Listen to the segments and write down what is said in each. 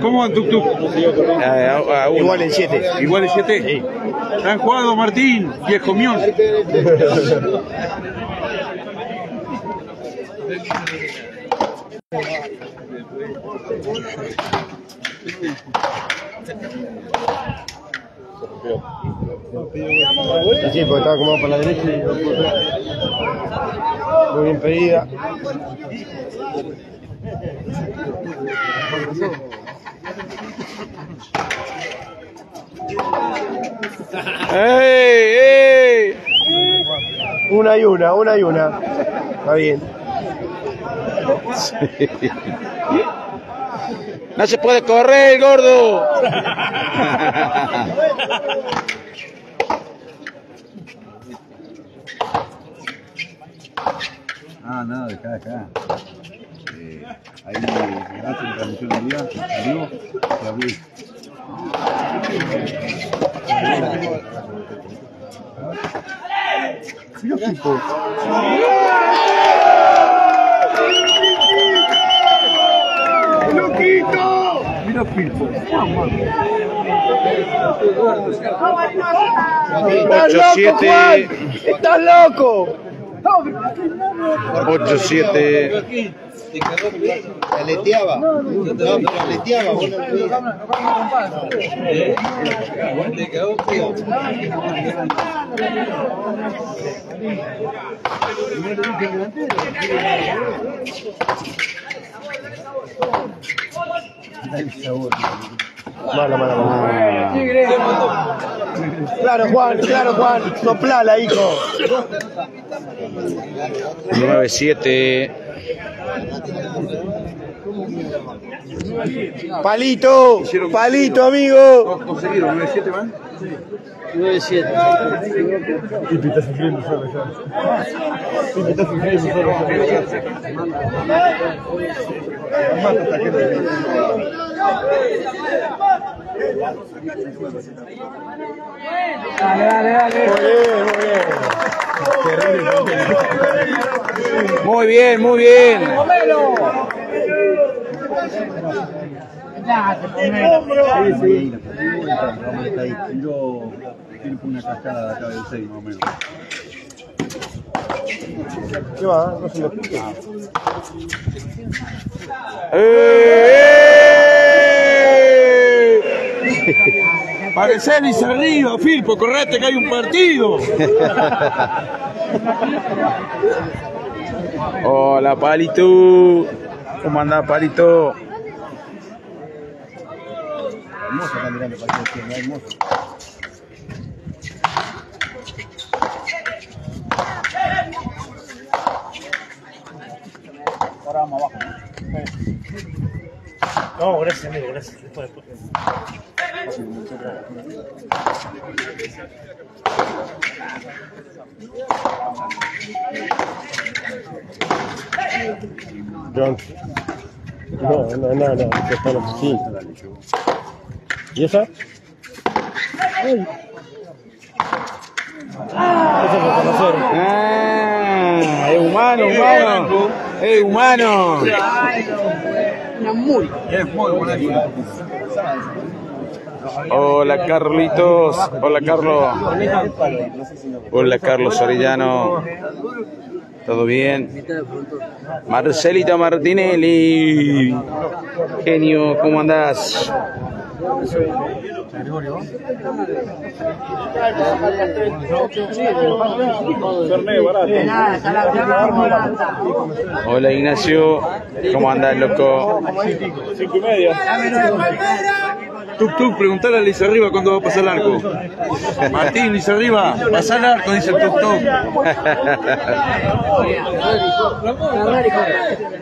¿Cómo van Tuk Tuk? Igual en 7. Igual de 7. Han jugado Martín, viejo mío. Sí, porque estaba como para la derecha y. Muy bien pedida. ¡Ey, ey! Una y una, una y una. Está bien. No se puede correr, gordo. Ah, nada, de acá, acá. Eh, ahí la transmisión en vivo, abrí. Mira tipo. Mira Filpo. ¡Estás loco, 8-7. Juan! ¡Estás loco! 8-7. Aleteaba. No, aleteaba. lo veías. Mala, mala, mala. Claro, Juan, claro, Juan. Soplala, hijo. 9-7. Palito, palito, amigo. ¿Conseguiron 9-7 man? 9-7. Pipi está sufriendo solo ya. Pipi está sufriendo solo Mata hasta que Muy bien, muy bien. Muy bien, muy bien. Sí, sí, está ahí. Tiro por una cascada de acá del 6 más o menos. ¿Qué va? No se lo ¡Eh! Parecerse arriba, Filpo, correte que hay un partido. Hola, Palito. ¿Cómo anda, Palito? Hermoso está mirando para que no hermoso. No, gracias, amigo, gracias. Después, después. John. No, no, no, no, que está en la oficina. ¿Y esa? Ay. Esa es para conocer. Ah, es humano, humano. Es humano. Es muy buena. Hola, Carlitos. Hola, Carlos. Hola, Carlos Orellano. ¿Todo bien? Marcelito Martinelli. Genio, ¿cómo andás? Hola, Ignacio. ¿Cómo andás, loco? Cinco y media. Tuk Tuk, preguntale a Liz Arriba cuándo va a pasar el arco. Martín, Liz Arriba, pasa el arco, dice el Tuk Tuk.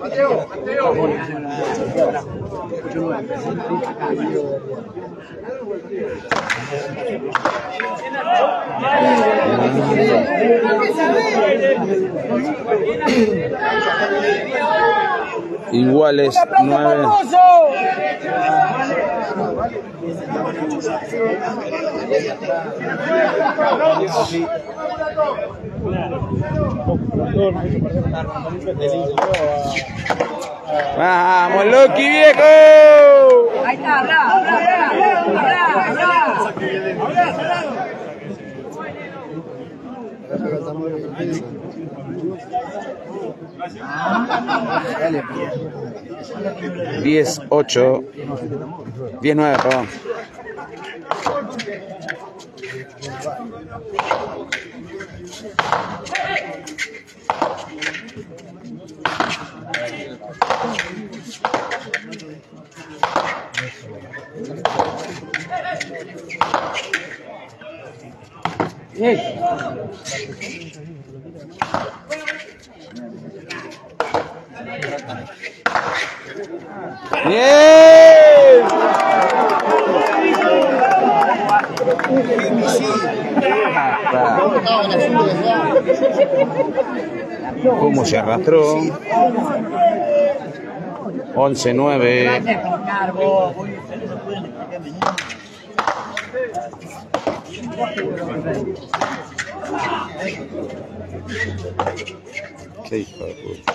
Ocho, nueve. Iguales 9. Vamos, Loki viejo. Ahí está, habla, habla, habla, habla, habla. Diez, ocho. Diez, nueve, perdón. Bien. ¿Cómo se arrastró? 11, 9. Qué hijo de puta.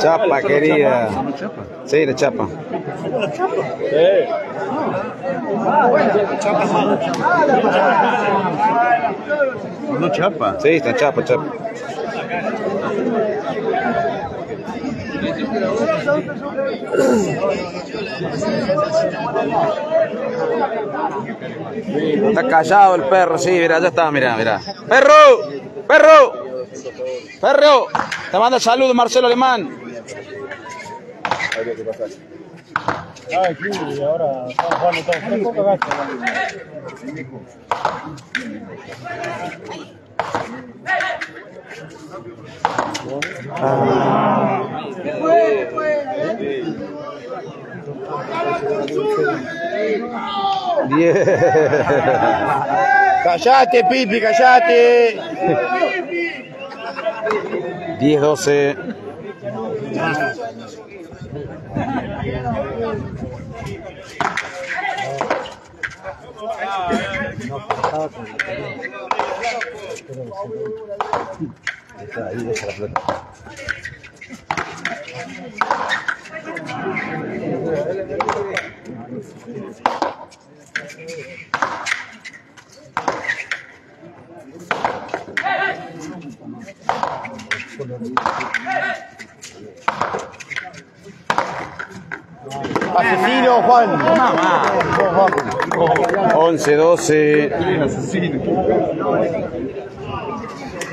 Chapa, querida. Sí, la chapa. No chapa. Sí, está chapa, chapa. Está callado el perro, sí, mira, ya está, mira, mira. ¡Perro! ¡Perro! ¡Perro! Te manda saludos Marcelo Alemán. Ah, aquí, y ahora. Callate, Pipi, callate. 10, 12. Asesino, Juan. 11, 12. Esa perdió. Otro de acá. ¿29? Ahora, casi,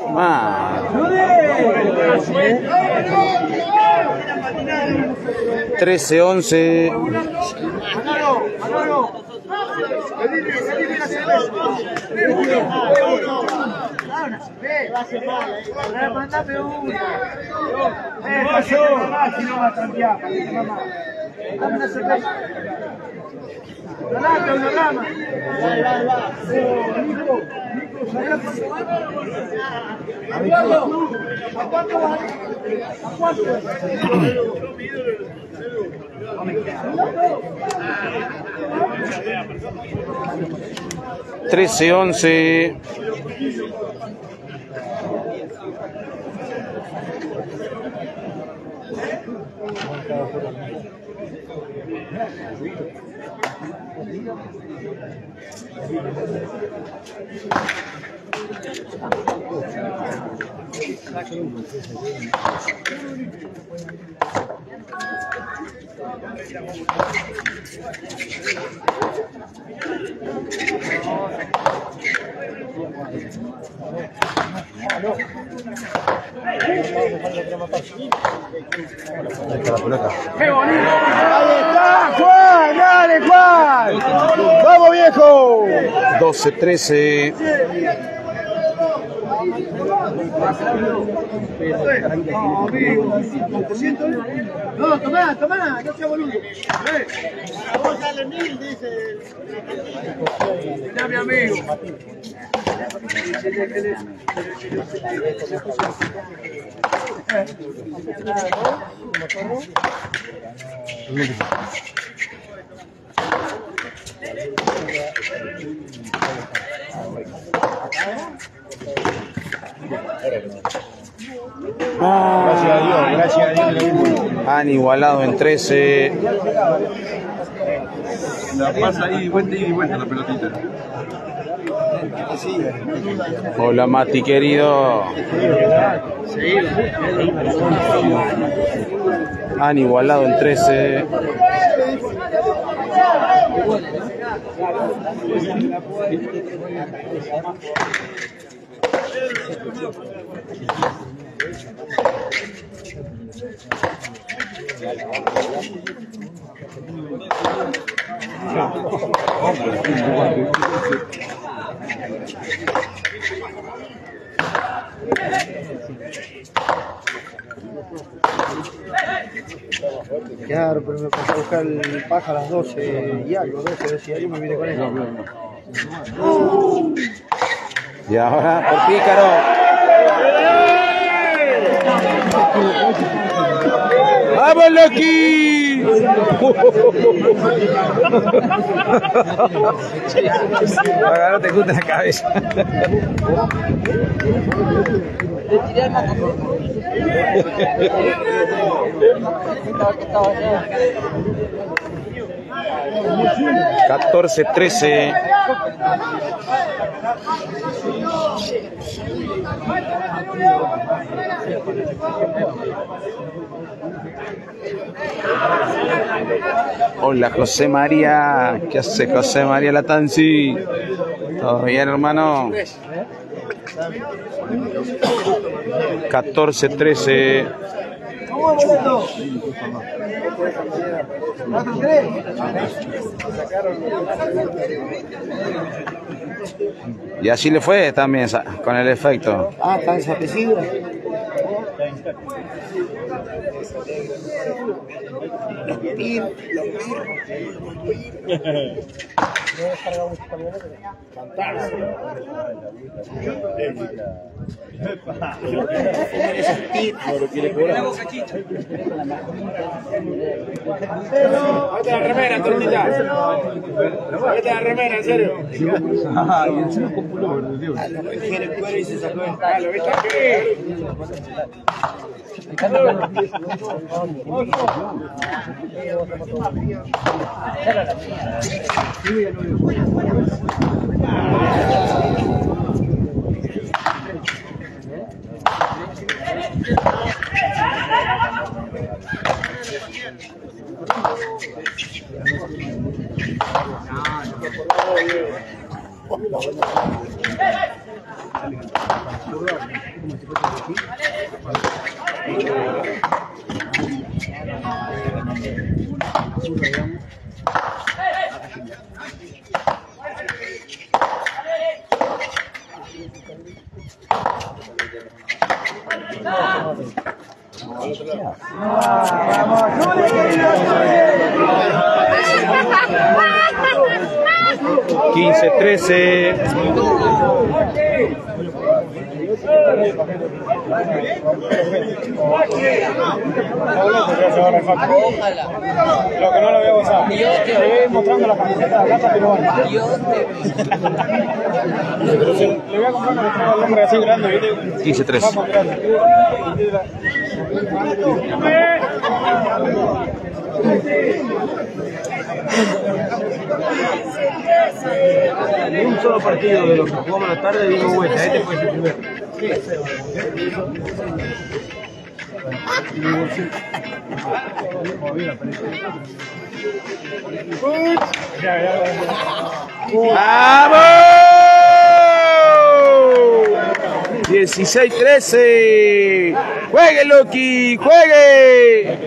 Más. 13, 11. Mandame una. Eccola, eccola qua. Che qua! Ahí está, Vamos, viejo. 12, 13. No, tomá, tomá, no sea boludo. Mirá, mi amigo. Gracias a Dios, gracias a Dios. Han igualado en 13. La pasa ahí, vuelta y vuelta la pelotita. Hola Mati querido. Han igualado en 13. Hey, hey. Claro, pero me pasé a buscar el paja a las 12 y algo, 12, decía yo me vine con él. Y ahora por pícaro. ¡Vamos, Loki! Ahora no te gusta la cabeza. Catorce, trece. Hola José María, ¿qué hace José María Latanzi? ¿Todo bien hermano? 14, 13. Y así le fue también con el efecto. Ah, está desaparecido. Vete la remera, Tortita. Vete la remera, en serio. Ah, y encima con pullover, Dios. Ah, ¿lo viste aquí? No, no, no. ఉదయం Vamos, Júlio! Quince, trece. Lo que no lo había gozado. Estoy mostrando la camiseta de la casa peruana. Pero se- le voy a comprar una el nombre así grande, ¿viste? 15, 13. Vamos, grande. Un solo partido de los que jugamos la tarde dimos vuelta. Este fue el primero. ¡Vamos! 16-13. ¡Juegue, Loki! ¡Juegue!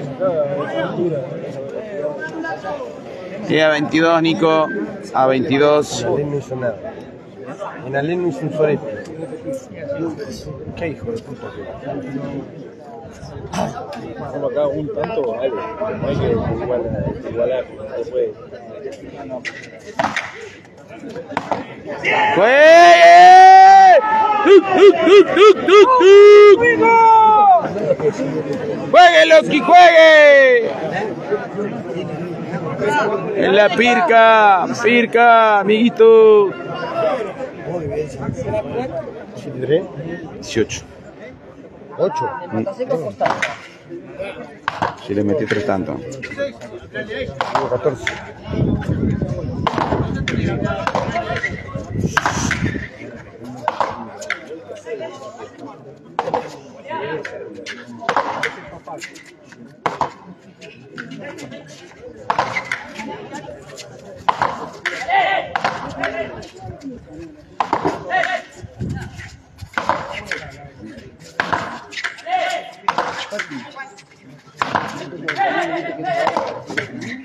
Y a 22, Nico. A 22. En Alén no hizo nada. En Alén no hizo un sorete. Qué hijo de puta acá un tanto, vale. No hay que igualar, igualar no se puede. ¡Juegue! ¡Tuc, tuc, tuc, tuc, tuc, tuc! ¡Juegue, Loki, juegue! En la pirca, pirca, amiguito. 7-3, 18. 8. Si le metí tres tantos. 14.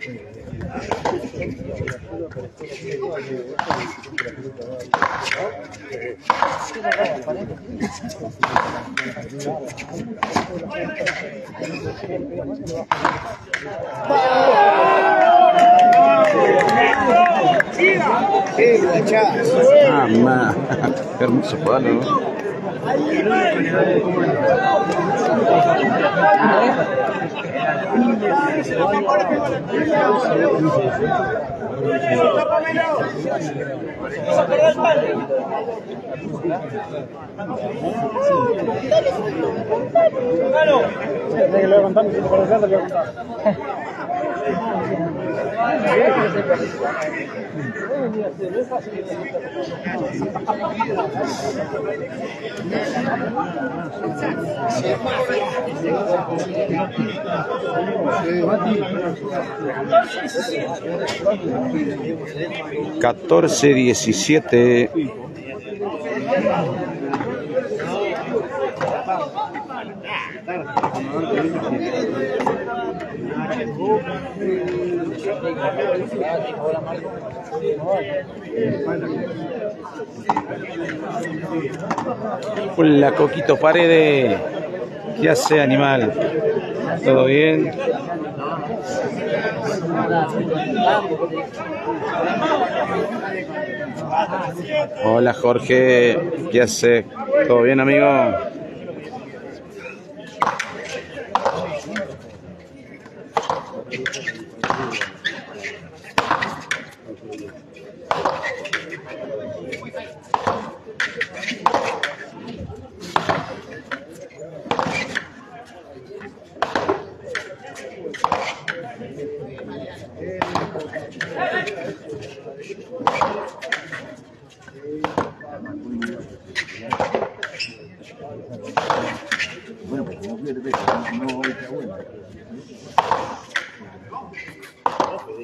¡Qué guachá! Ah, ma. Qué hermoso palo. ¿No? Catorce, diecisiete. Hola, Coquito Paredes. ¿Qué hace, animal? ¿Todo bien? Hola, Jorge. ¿Qué hace? ¿Todo bien, amigo? Qué bochón. Se metía. ¿eh? Sí. Vamos a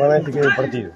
ganar este que es el partido.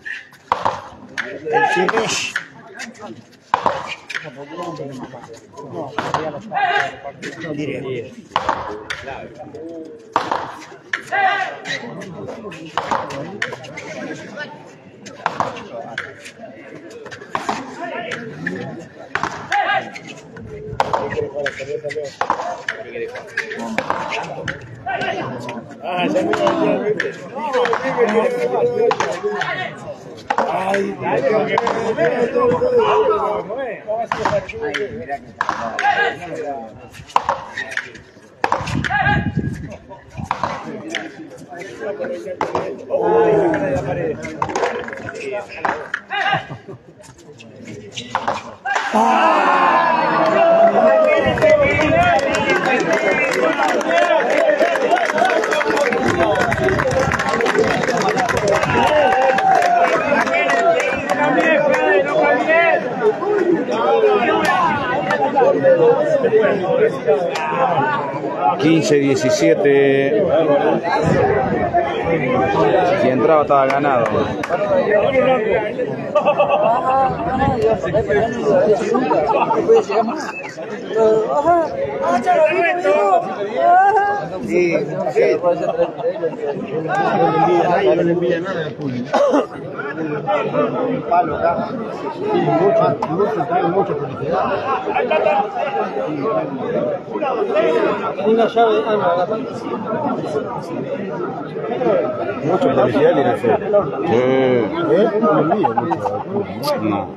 Quince, 17. Si entraba estaba ganado. Sí, sí. No le envía nada al público. Un palo acá. Sí, mucho, trae. Una llave, ah, no, la. ¿Eh? Mucho. No.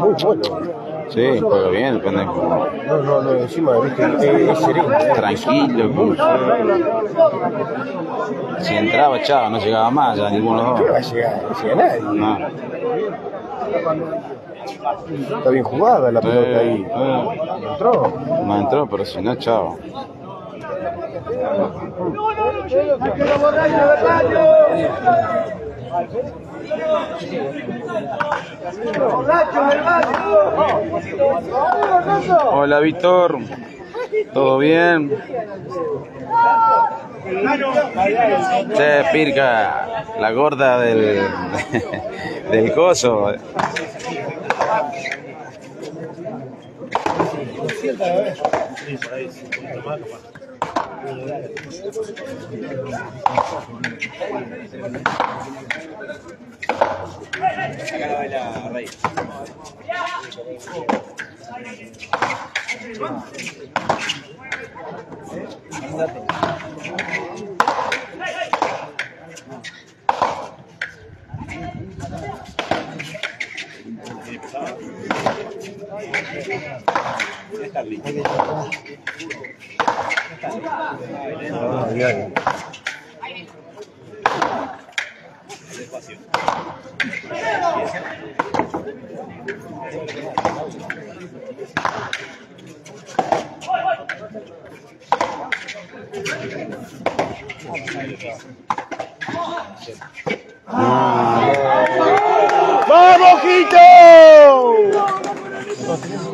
Muy bueno. Sí, juega bien el pendejo. No, no, no, encima, viste, es, es sereno. Tranquilo. como- Si entraba, chao, no llegaba más ya ninguno de los ¿Qué va a llegar? No llega nadie. No. Está bien jugada la pelota ahí. Eh, Entró. No entró, pero si no, chao. Hola, Víctor. ¿Todo bien? Che, Pirca, la gorda del, del coso. Acá la baila Rey. Está. ¡Vamos, Quito!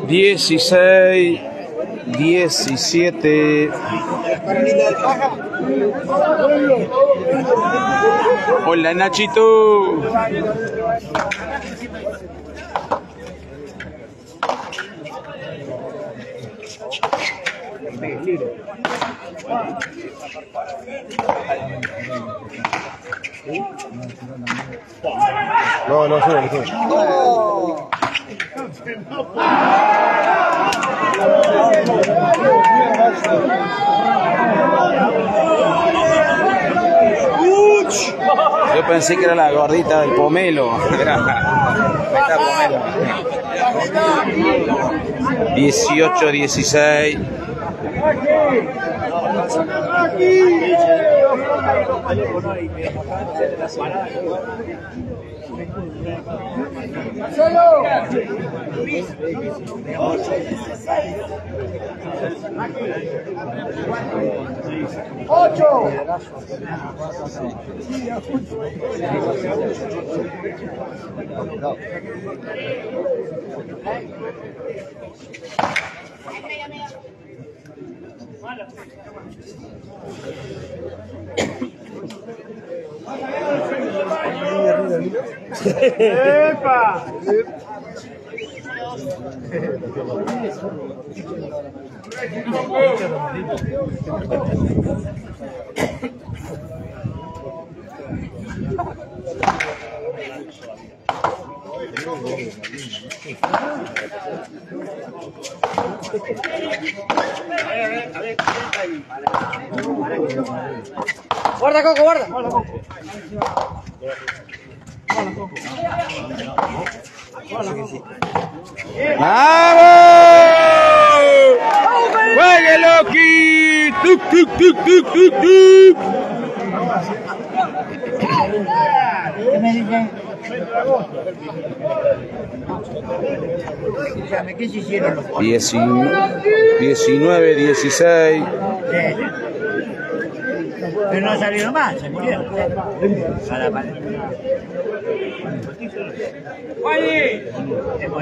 16, 17. Hola Nachito. No, no, sube, sube. Yo pensé que era la gordita del pomelo. Era. Pomelo. 18, 16. 8. ¡Epa! Guarda, Coco, guarda. ¡Vamos! ¡Juegue Loki! ¡Tuc, tuc, tuc, tuc, tuc, tuc! ¿Qué me dicen? ¿qué se hicieron los Dieci- 19, 16. Pero no salieron más, se murieron. A la pared. Hemos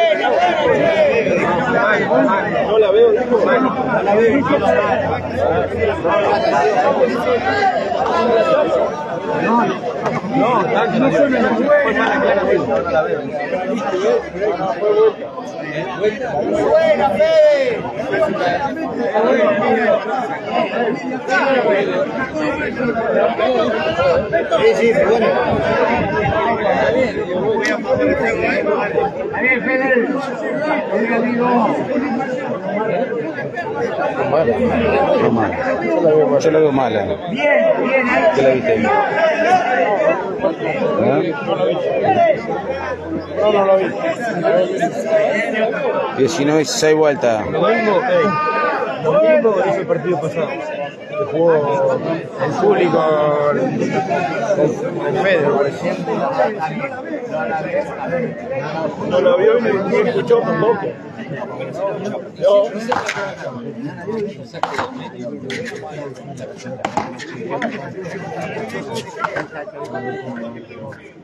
No la veo. No la veo. No no la veo. Sí, sí, pero bueno. A ver, Fede. Oiga, amigo. Fue malo. Yo la veo mala. Bien, bien. ¿Qué la viste bien? ¿Eh? No, no lo vi. 19, 16 vueltas. Domingo, domingo es el partido pasado. Que jugó el público con, Fede, me parece. No la vio y ni escuchó tampoco. No. No.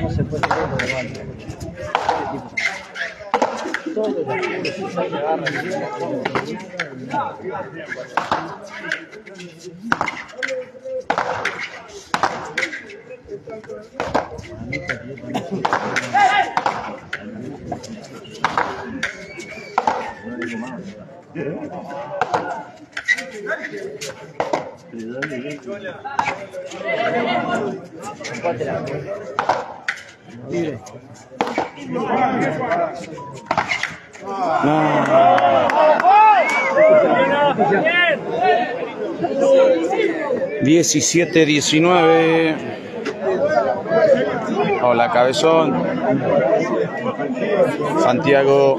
No se puede Thank you. 17, 19. Hola, cabezón. Santiago.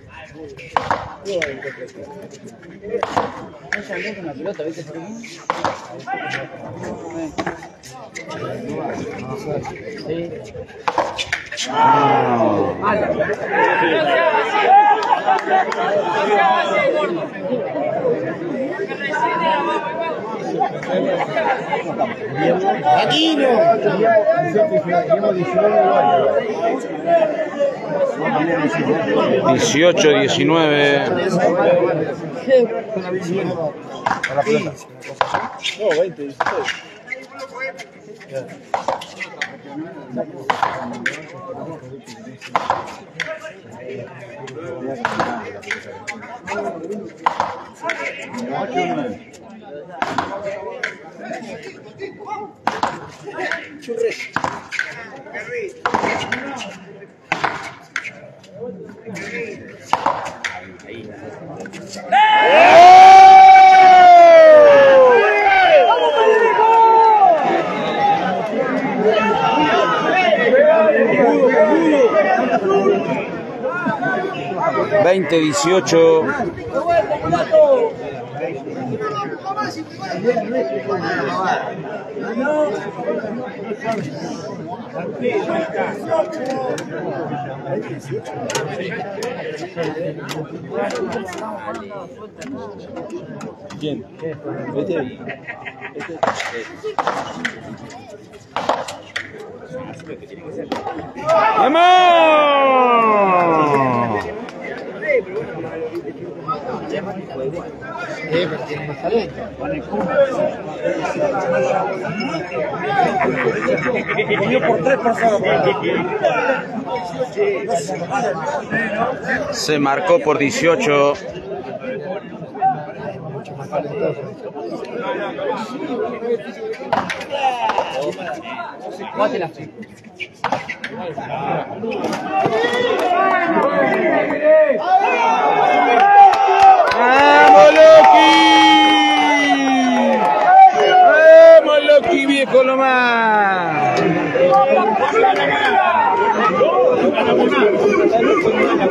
Lo daba vuelta, ganaba Juan. Llevo 19 igual. 18, 19. A la pelota. No, 20, 16. Veinte, dieciocho. Jim, right there. Come on! Se marcó por 18. ¡Vamos, Loki! ¡Vamos, Loki, viejo nomás!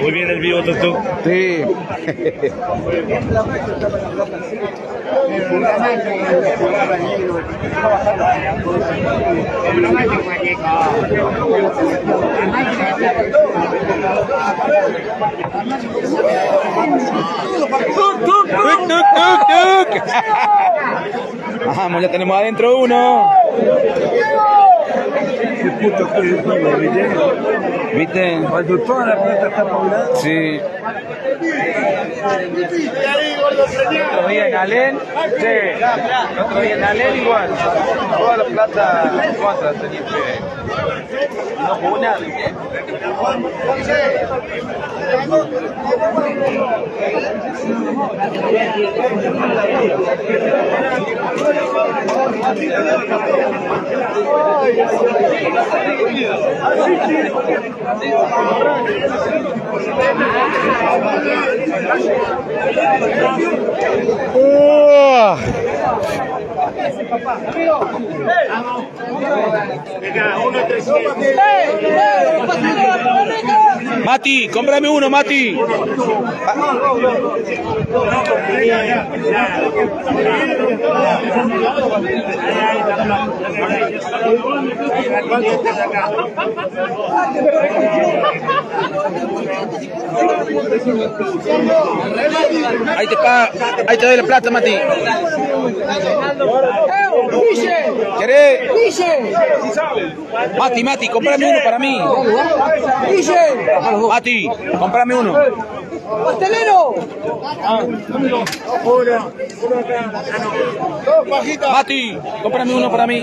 Muy bien el vivo, Tutu. Sí. Vamos, ya tenemos adentro uno. ¿Viste? Cuando toda la pelota está poblada. Sí. Otro día en Alén, sí. Otro día en Alén igual. Toda la plata tenía que. No jugó nada. Oh! Mati, cómprame uno, Mati. Ahí te, pa, ahí te doy la plata, Mati. ¿Querés? Mati, Mati, cómprame uno para mí. Mati, cómprame uno. ¡Pastelero! Mati, cómprame uno para mí.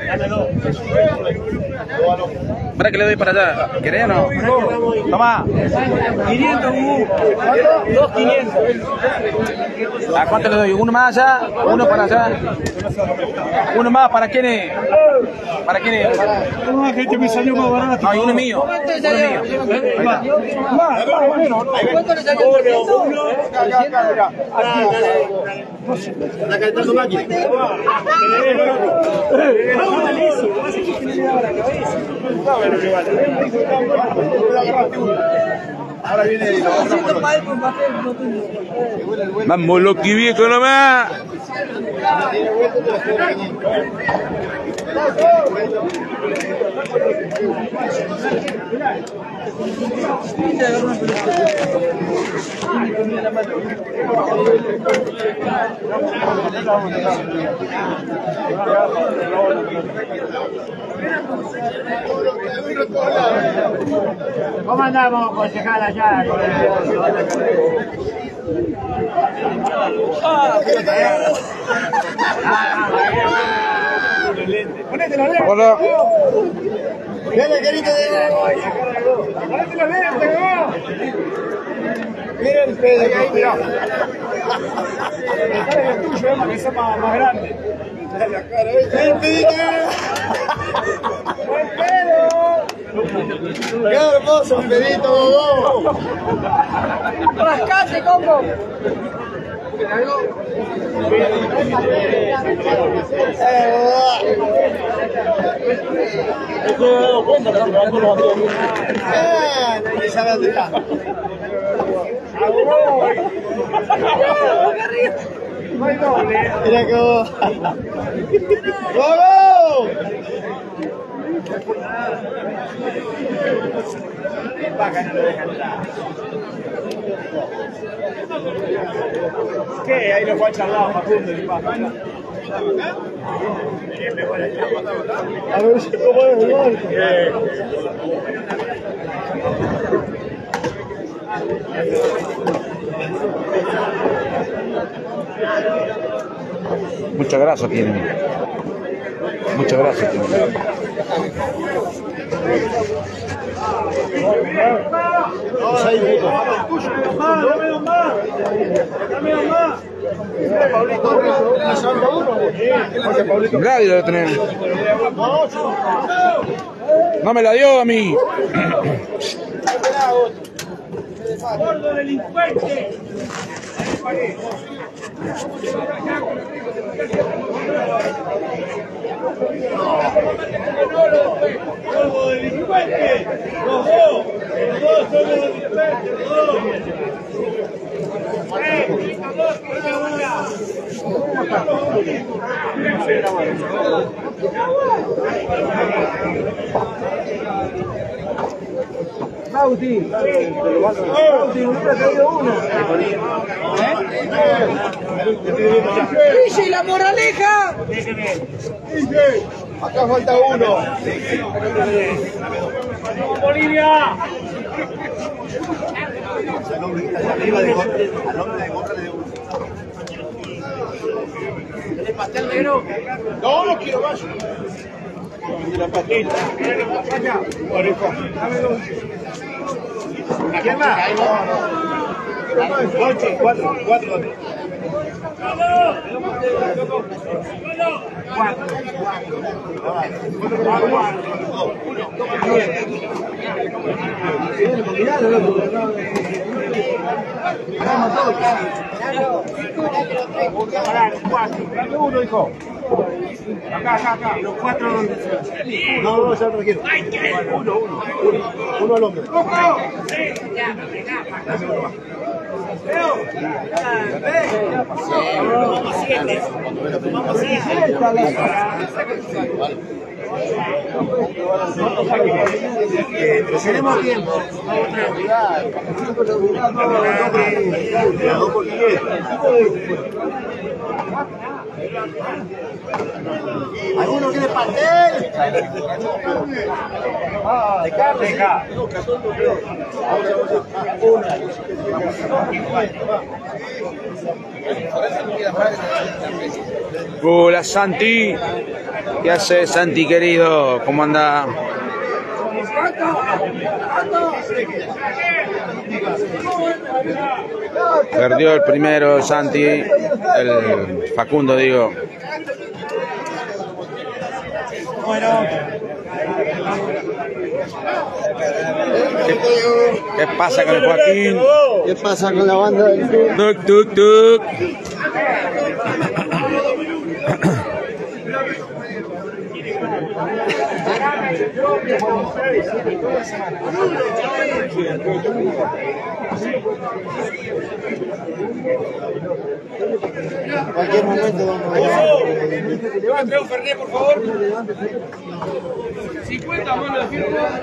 ¿Para que le doy para allá? ¿Querés o no? Toma. 500 U. Dos 500. ¿A cuánto le doy? ¿Uno más allá? ¿Uno para allá? ¿Uno más para quién es? ¿Para quién es? No, que este me salió más barato. No, uno mío. Uno es mío. ¿Cuánto le salió? Acá, acá, mirá. Está calentando máquina. Ahora viene y lo Vamos, Loki viejo nomás. ¿Cómo andamos, concejal, Ponete los lentes. Hola. Dale, querido de Ponete los lentes. Mira el pedo. Ahí, ahí, mira. Dale el tuyo, para que sea más, más grande. Dale la cara, ¿eh? ¡El pedito! ¡Buen pedo! ¡Qué hermoso el pedito, vos! ¡Rascate, combo! Eh, sabe dónde está. Mira que vos. ¡Vamos! ¿Qué? Ahí lo fue a charlar Facundo y. A ver si cómo el. Mucha grasa tiene. Mucha grasa tiene. Nadie debe tener. No me la dio a mí. ¡Gordo delincuente! Delincuente! ¡Los dos! ¡Los dos son los ¡Los dos! Bauti. Bauti, hubiera traído uno. ¡Dice la moraleja! Acá falta uno. ¡Bolivia! Al hombre de gorra, le debo. ¿Tenés pastel negro? No, no quiero más. Y la patita. ¿Quién más? Ocho, cuatro, cuatro. Uno, hijo. Acá, acá, acá. Los cuatro donde No, no, ya no lo quiero. Uno, uno. Uno, uno al hombre. Tenemos tiempo. Dos por diez. ¿Alguno quiere pastel? De carne. Hola Santi. ¿Qué hace Santi querido? ¿Cómo anda? Perdió el primero Santi, el Facundo digo. ¿Qué, qué pasa con el Joaquín? ¿Qué pasa con la banda del Tuk, tuk, tuk. Cualquier momento vamos a por favor. 50 manos de firma.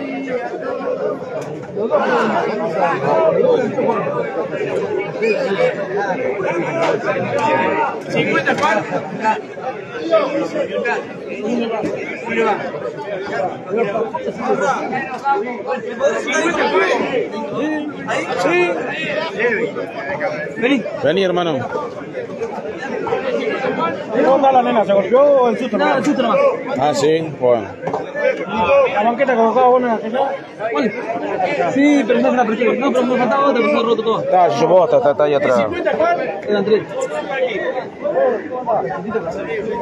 ¿50 Juan? Vení, hermano. ¿Cómo anda la nena? ¿Se golpeó o el susto? No, el susto nomás. Ah, sí, bueno. La banqueta colocaba buena. ¿Cuál? Sí, pero no se la. No, pero me faltaba otra, pero se ha roto todo. Está, yo vos, está, está ahí atrás. Eran tres.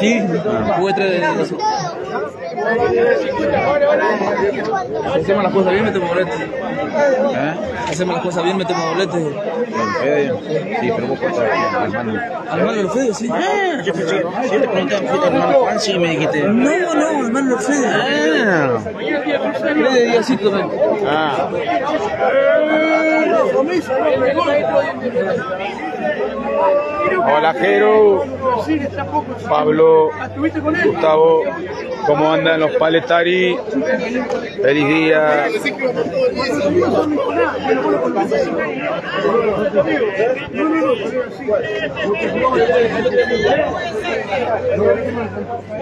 Sí, jugué tres de eso. Hacemos las cosas bien, metemos boletes. ¿Eh? Hacemos las cosas bien, metemos boletes. Sí, pero vos hermano. Hermano Lofede, sí. Yo te pregunté a hermano Juan sí me dijiste. No, no, hermano Lofede. Ah. Tres de Diosito también. Ah. Hola, Jero. Pablo, Gustavo, ¿cómo andan los paletari? Feliz día.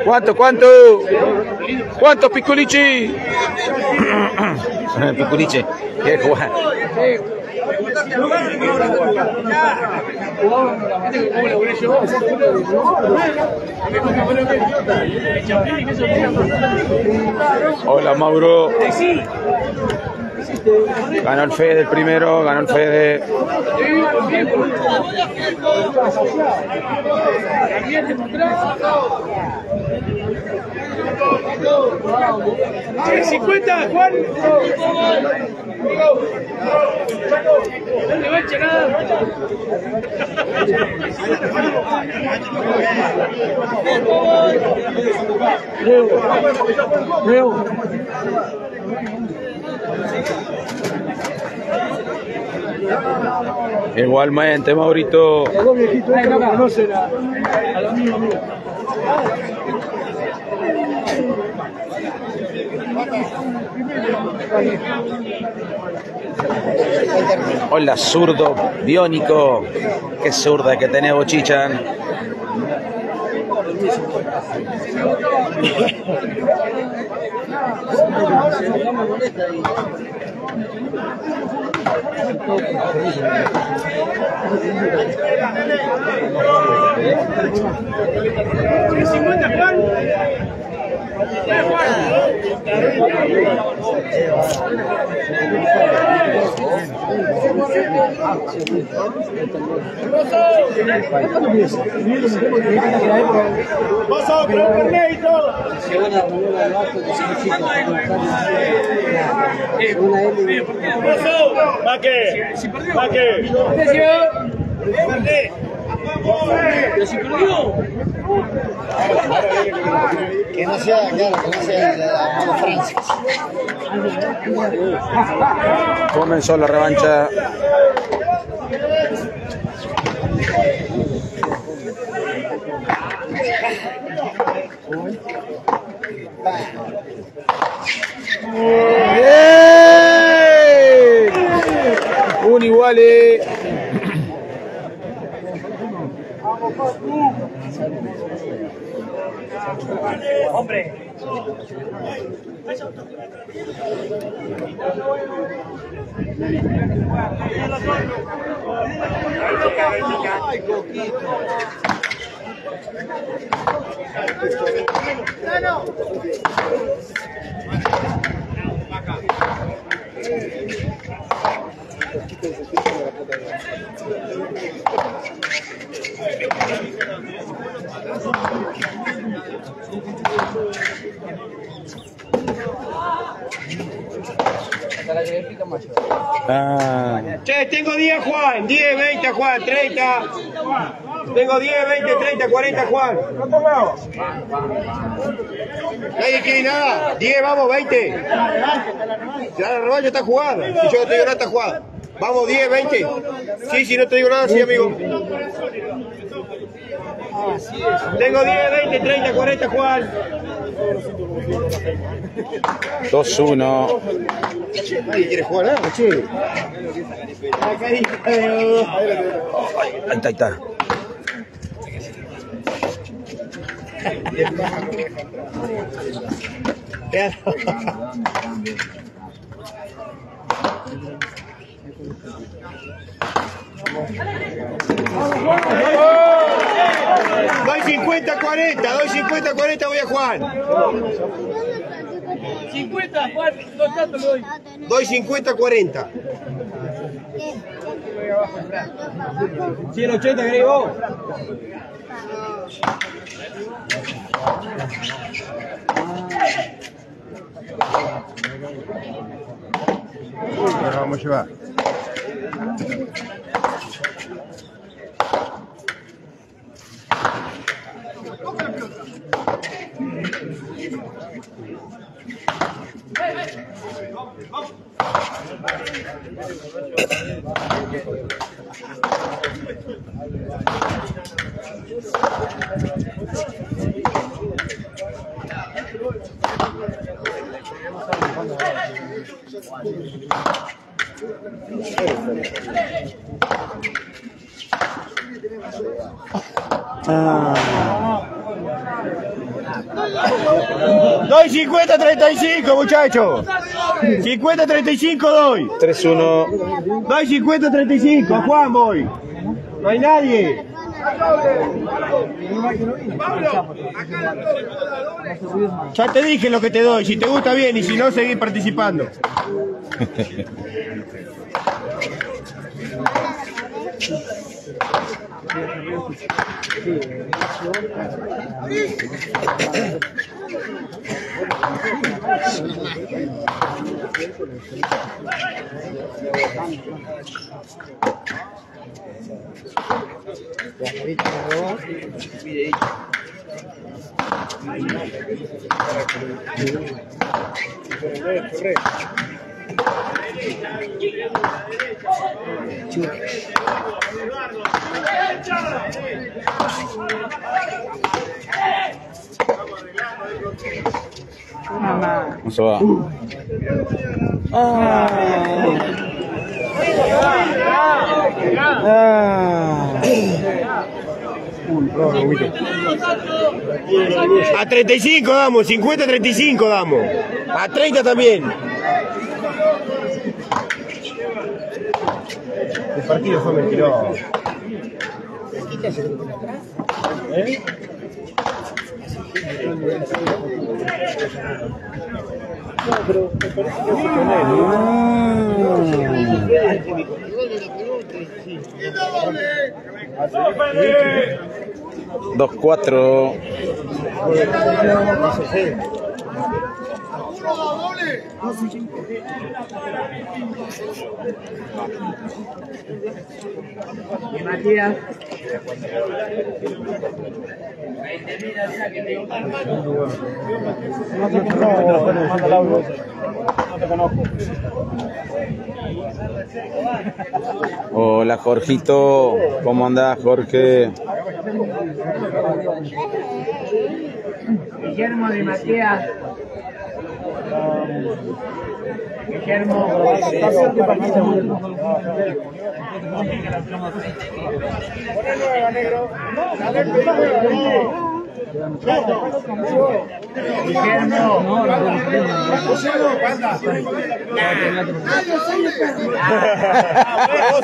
¿Cuánto, cuánto? ¿Cuánto, Piculichi? Piculichi, quiere jugar. Hola Mauro. Ganó el Fede el primero, ganó el Fede. ¿Qué, 50, Juan? No le va a echar nada. Igualmente, Maurito. Dos viejitos que no conocen a, a los míos, míos. Hola, zurdo, biónico. Qué zurda que tenés, Bochichan. ¿Qué, 50, Juan? ¿Qué, Juan? Pasó, pero Fernet y todo. Pasó. ¿Para qué? ¿Para qué? Que no sea, claro, que no sea la mano Francis. Comenzó la revancha. ¡Bien! Un iguale. Hombre. Ay, coquito. Ah. Che, tengo 10 Juan, 10, 20 Juan, 30. Tengo 10, 20, 30, 40 Juan. ¿Cuánto veo? Nadie quiere nada. 10, vamos, 20. Ya la revancha está jugada. Y yo te digo, no está jugada. Vamos, 10, 20. Sí, si no te digo nada, sí, amigo. Tengo 10, 20, 30, 40 Juan. 2-1. Nadie quiere jugar nada, che. Ahí está, ahí está. Doy 50, 40, doy 50, 40, voy a Juan. 50, Juan, no tanto lo doy. Doy 50, 40. 180 querés vos. Ahora vamos a llevar. Doy 50, 35, muchachos. 50, 35 doy. 3-1. Doy 50, 35, a Juan voy. No hay nadie. Ya te dije lo que te doy, si te gusta bien y si no, seguí participando. Correcto. No se va. A 35 damos, 50, 35 damos. A 30 también. El partido fue mentiroso. ¿Eh? No, pero me parece que con él. Matías. Hola Jorgito, ¿cómo andás Jorge? Guillermo de Matías. Guillermo. Guillermo. Vos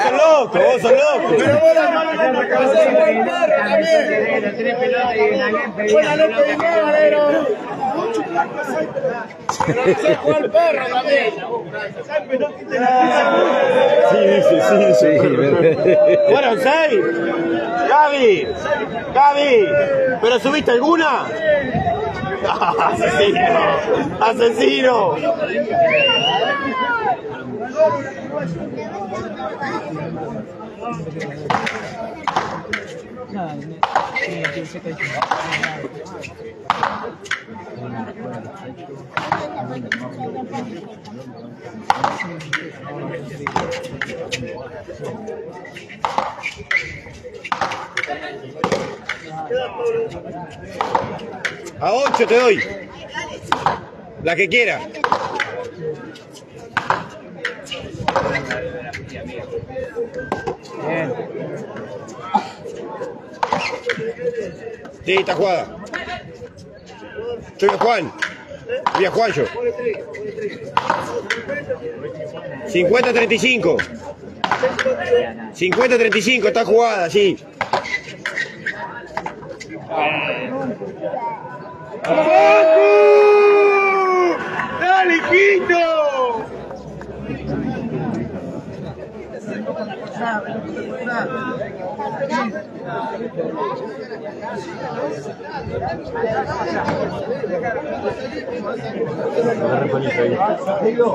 sos loco, vos sos loco. Pelota. Sí, dice, sí, sí. Fueron seis. Gaby, Gaby, ¿pero subiste alguna? ¡Asesino! ¡Asesino! A 8 te doy. La que quiera. Sí, está jugada. Soy Juan. Voy a Juan yo. 50-35. 50-35, está jugada, sí. ¡Dale, Quito!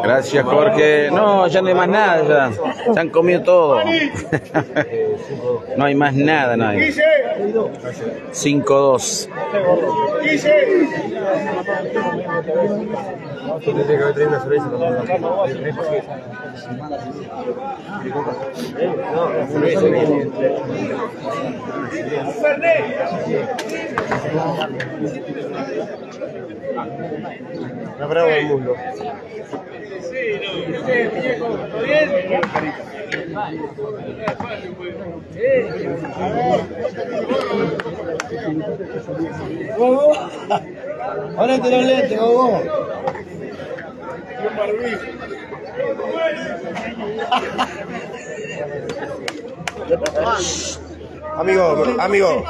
Gracias, Jorge. No, ya no hay más nada, ya. Se han comido todo. No hay más nada, no hay. 5-2. La bravo del mundo. Ponete los lentes, Gogo. Amigo, amigo,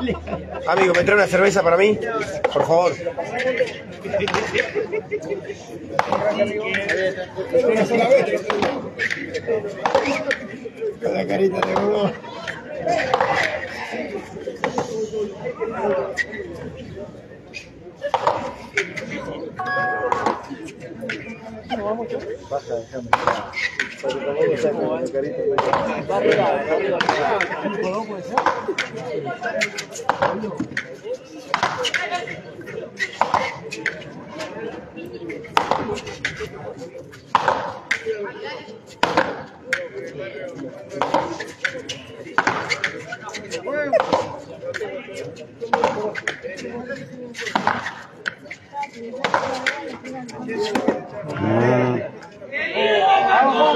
amigo, ¿me trae una cerveza para mí? Por favor. Gogo.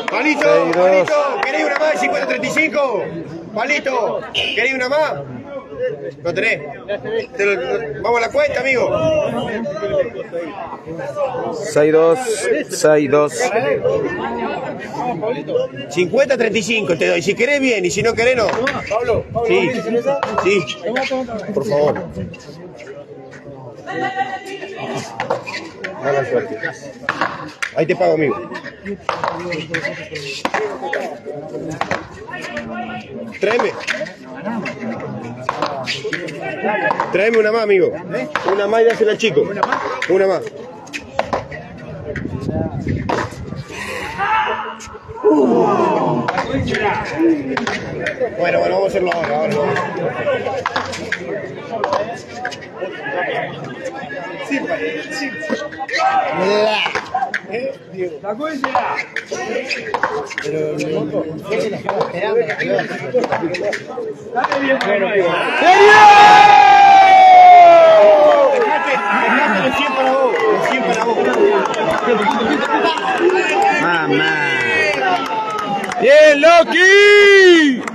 Palito, Palito, ¿querés una más de 50-35? Palito, ¿querés una más? ¿No tenés? Te lo- Vamos a la cuenta, amigo. 6-2. 6-2. 50-35 te doy. Si querés bien y si no querés no. Sí, sí. Por favor. Ahí te pago, amigo. Tráeme. Tráeme una más, amigo. Una más y dásela al chico. Una más. Bueno, bueno, vamos a hacerlo ahora. Dejate, dejate los 100 para vos. Los 100 para vos. Mamá. ¡Bien, Loki!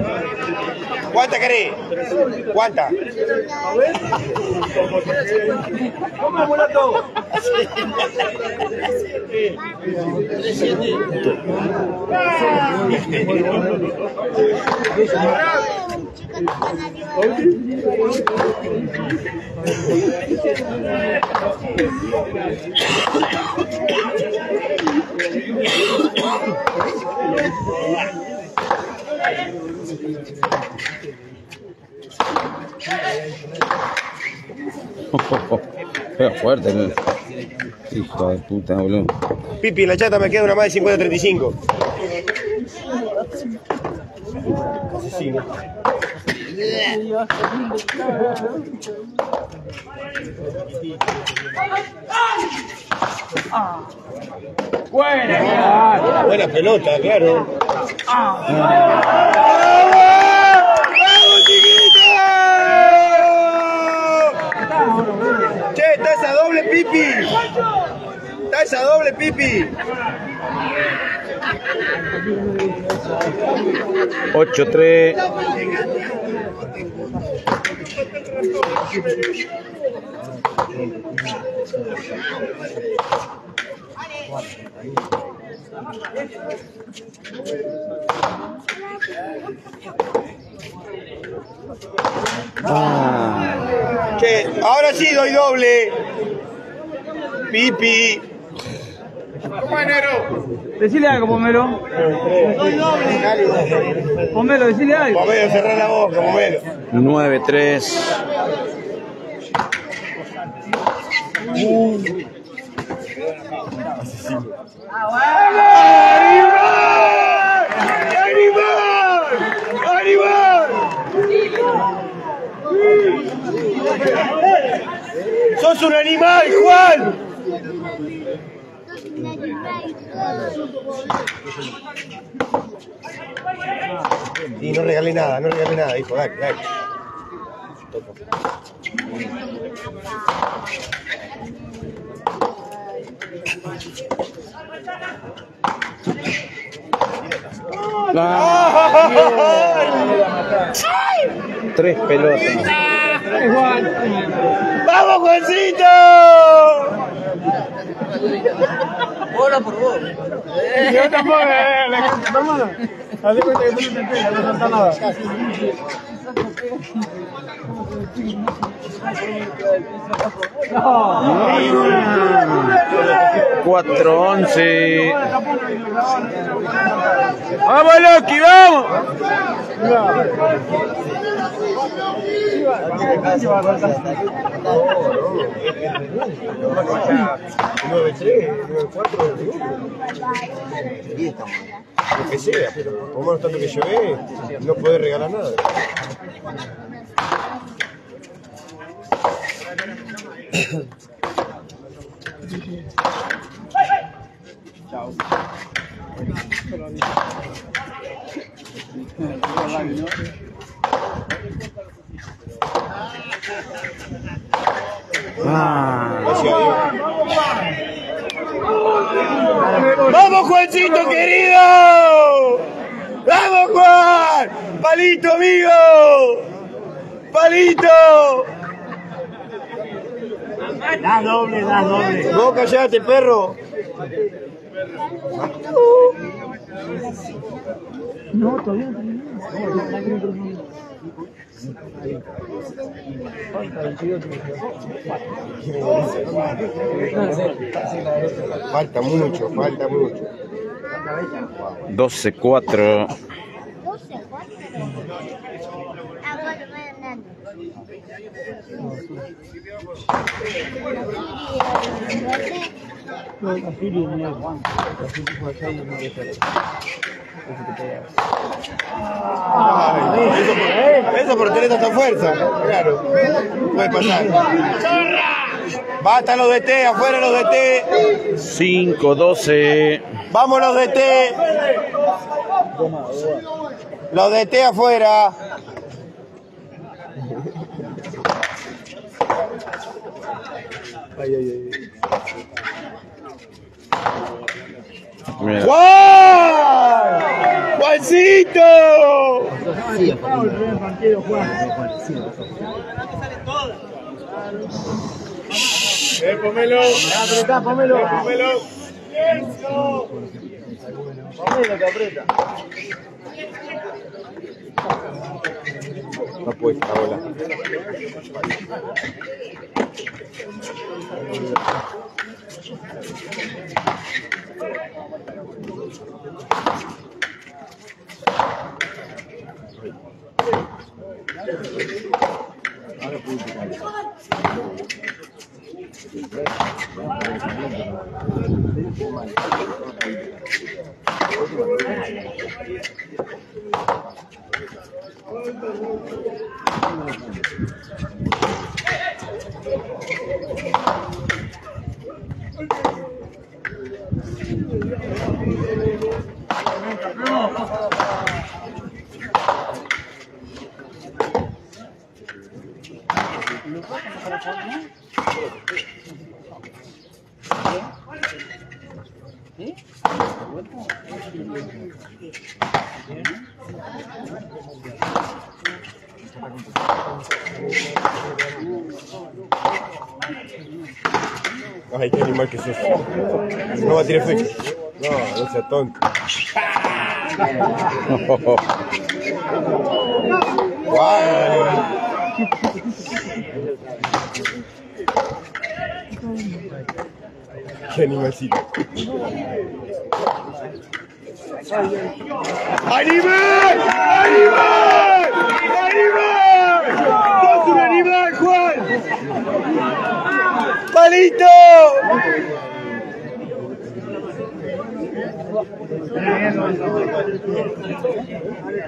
¿Cuánta querés? ¿Cuánta? ¿Cómo mulato? Pega fuerte, hijo de puta, boludo. Pipi, la chata me queda una más de 50-35. Buena, Buena pelota, claro. Che, está esa doble pipi. Está esa doble pipi. 8-3. Ah, Che, ahora sí doy doble. Pipi. Decile algo, Pomelo. Pomelo, decile algo. Pomelo, cerrar la boca, Pomelo. 9-3. ¡Animal! ¡Animal! ¡Sos un animal, Juan! Y no regalé nada, no regalé nada, hijo, dale, dale. Tres pelotas. ¡Vamos, Juancito! Yo tampoco, eh, hermano. Haz de cuenta que no te pegas, no nada. 4-11. ¡Vamos, Loki, vamos! Lo que sea, pero por menos tanto que llevé, no podés regalar nada. Ah, Gracias a Dios. ¡Vamos, Juancito querido! ¡Vamos, Juan! ¡Palito, amigo! ¡Palito! Da doble, da doble. Vos callate, perro. Falta mucho, falta mucho. 12-4. Ah, bueno, vayan dando. Ay, eso, por, eso por tener tanta fuerza. Claro, puede pasar. Basta los de T, afuera los de T. 5-12. Vamos los de T. Los de T afuera. Mira. ¡Juan! ¡Juancito! Eh, pomelo. Apretá, pomelo. Pomelo. Pomelo que aprieta. No puede esta bola. Ay, qué animal que sos. No va a tirar efecto. No, no sea tonto. Guau. Qué animalcito. ¡Animal! ¡Animal! ¡Animal! ¡Sos un animal, Juan! ¡Palito!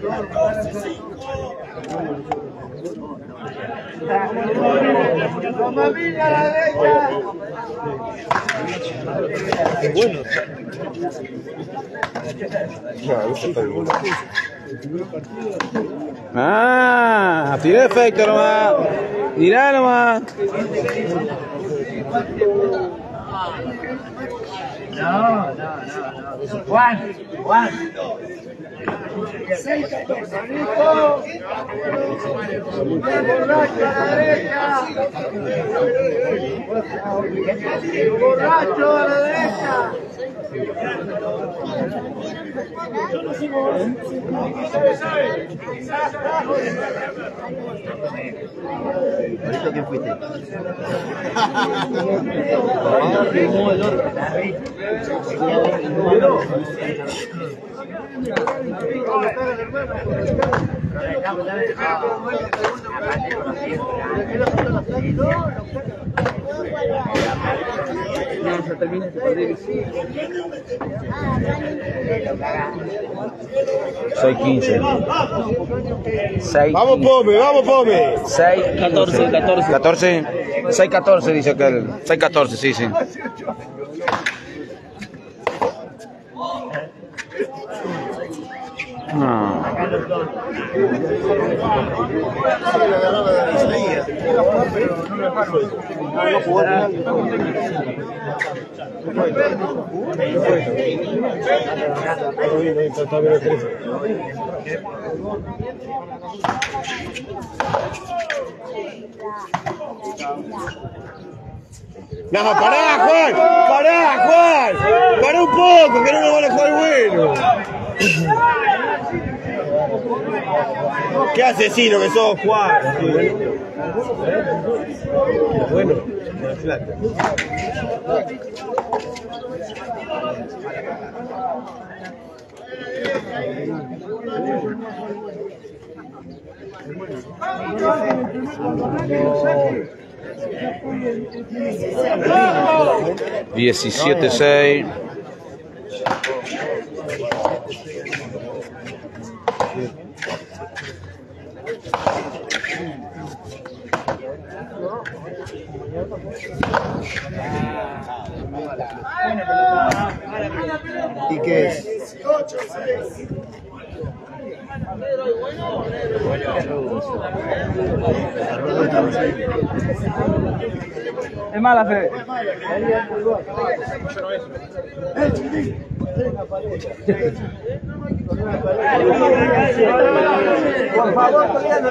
No, no está bueno. Ah, tiré efecto nomás. Mirá nomás. No, no, no, no. Juan, Juan. ¡Borracho a la derecha! Seis quince. Seis. ¡Vamos, Pome! ¡Vamos, Pome! 6, 14, 14. 14, 6, 14 dice aquel. 6, 14, sí, sí. No. No, pará, Juan, pará, Juan, pará un poco, que no nos van a jugar bueno. Qué asesino que sos, Juan. Bueno, plata. 17-6. ¿Y qué es? Es mala fe. Por favor, cobrando,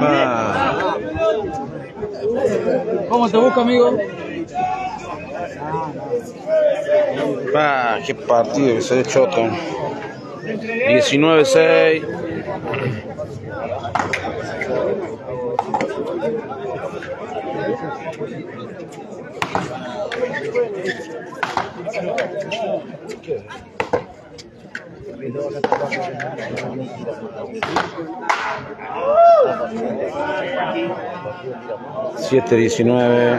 Ah, ¿Cómo te busca, amigo? ah, qué partido se ha hecho. 19-6. Siete diecinueve.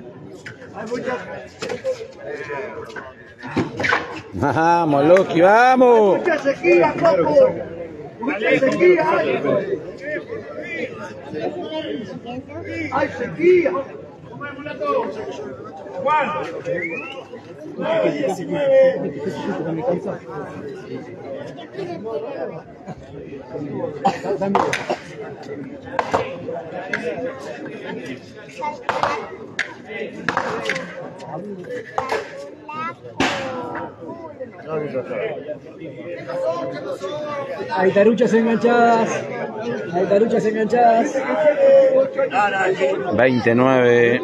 Vamos, Loki, vamos. sequía, Coco! ¡Mucha sequía! ¡Hay sequía! Hay taruchas enganchadas. Hay taruchas enganchadas. 29.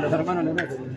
Los hermanos le meten.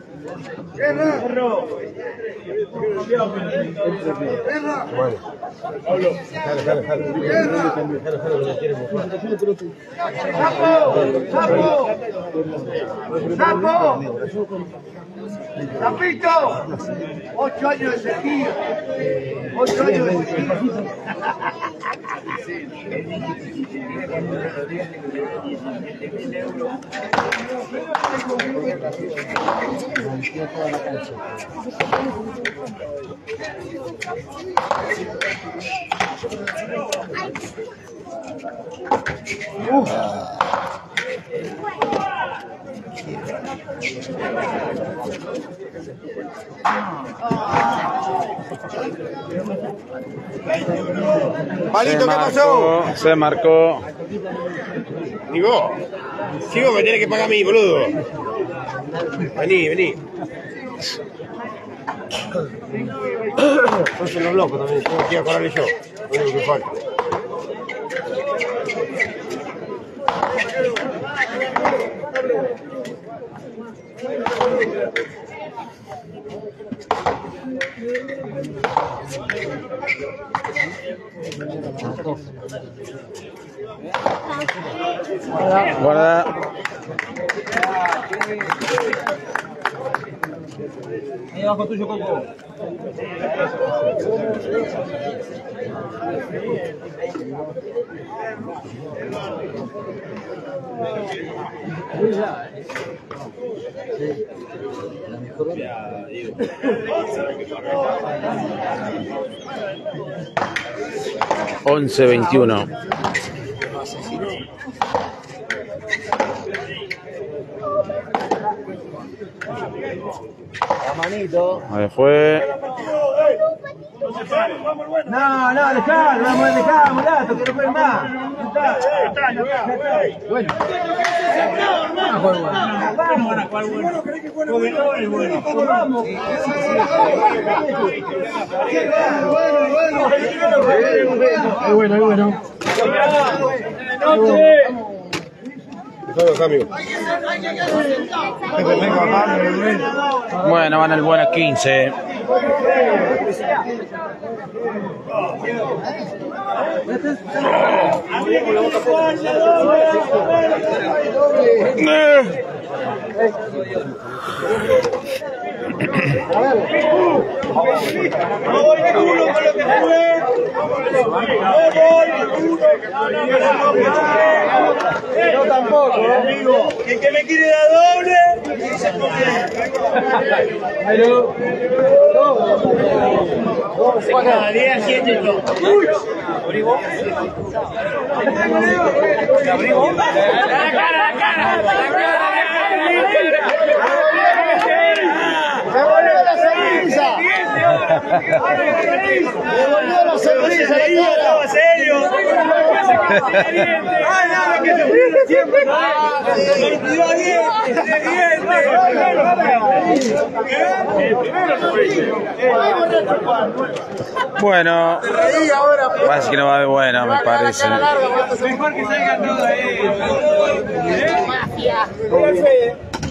¡Sapo! ¡Sapo! ¡Sapito! Ocho años de sequía. Ocho años de sequía. Se marcó, se marcó. Nico, chico, me tiene que pagar a mí, boludo. Vení, vení. Son los locos también, tengo que ir a correrle yo. Lo único que falta. Guarda. Ahí abajo tuyo, Coco. Once veintiuno. La manito. Ahí fue. No, no, dejalo, vamos a dejar, mulato, que no más. Bueno. Vamos. Es bueno, es bueno. Todo acá, amigo. Bueno, van el bueno 15. Yo tampoco, amigo. El que me quiere dar doble. Cada día siete yo. ¡Devolvió la sonrisa! ¡Devolvió la sonrisa! Estaba serio. Ay, nada, que se ríe siempre. Iba bien, Bueno, parece que no va a haber bueno, me parece. Mejor que salgan todos ahí.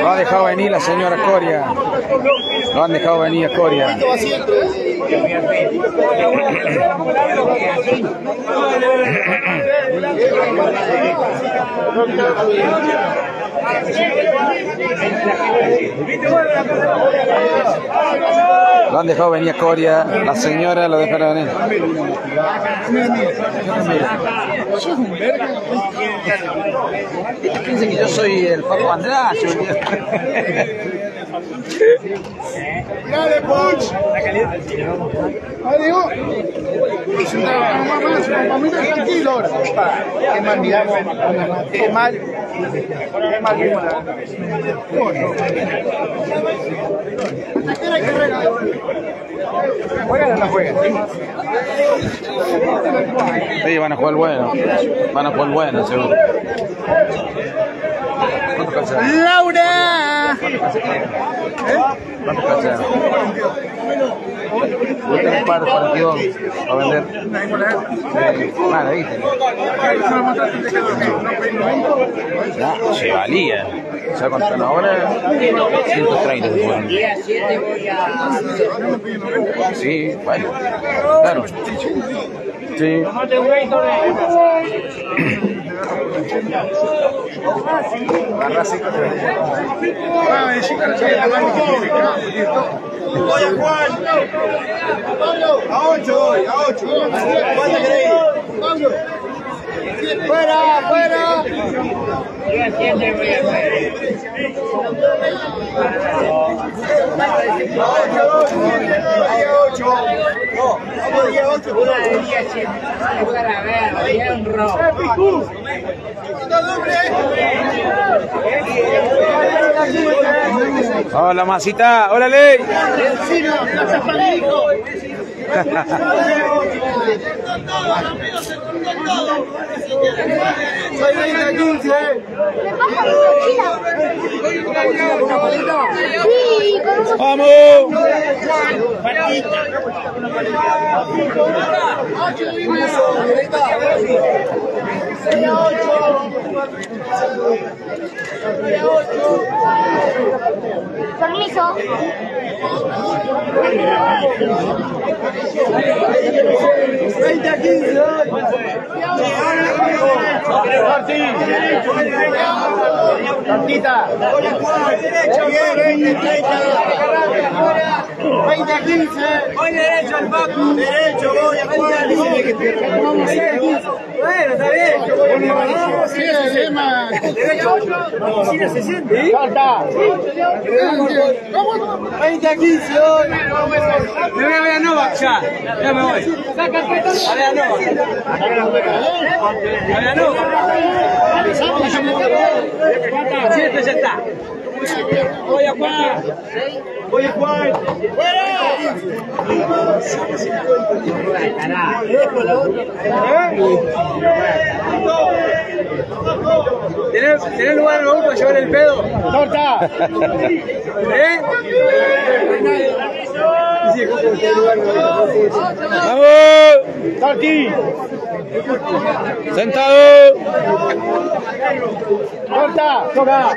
Lo ha dejado venir la señora Coria. Lo han dejado venir a Coria. Lo han dejado venir a Coria. La señora lo dejaron venir. Piensen que yo soy el Paco Andrade. ¡Dale, Puch! Una mamita tranquilo ahora. Qué mal miramos, qué mal. Qué mal. Juegan o no. Sí, van a jugar bueno. Van a jugar bueno, seguro. ¡Laura! ¿Cuánto calza? Yo tengo un par de 42 a vender. Vale, ¿viste? No, se valía. ¿Sabes cuánto están ahora? 130 se ponen. Día 7 voy a. Sí, Oye, Juan. A 8 hoy, a 8. ¿Cuánto queréis? Fuera, fuera. Día 7 voy a. Una de día 7. Para ver, bien rojo. Hola, masita. Ley. Soy 20 15. ¿Me pasa una mochila? Sí, con un ¡Vamos! Permiso. Tantita. Bien, 20, 30. 20 a 15. Voy derecho al Paco. Derecho, voy a jugar. Bueno, está bien. Sí, Lema. Derecho 8. Cristina se siente. Falta. 20 a 15 hoy. Me voy a ver a Novak ya. Ya me voy. A ver a Novak. A ver a Novak. Siete ya está. Voy a jugar. Voy a jugar. ¿Tenés, ¿Tenés lugar en el baúl para llevar el pedo? Torta. ¿Eh? ¡Vamos! Torti. ¡Sentado! Torta. Toca.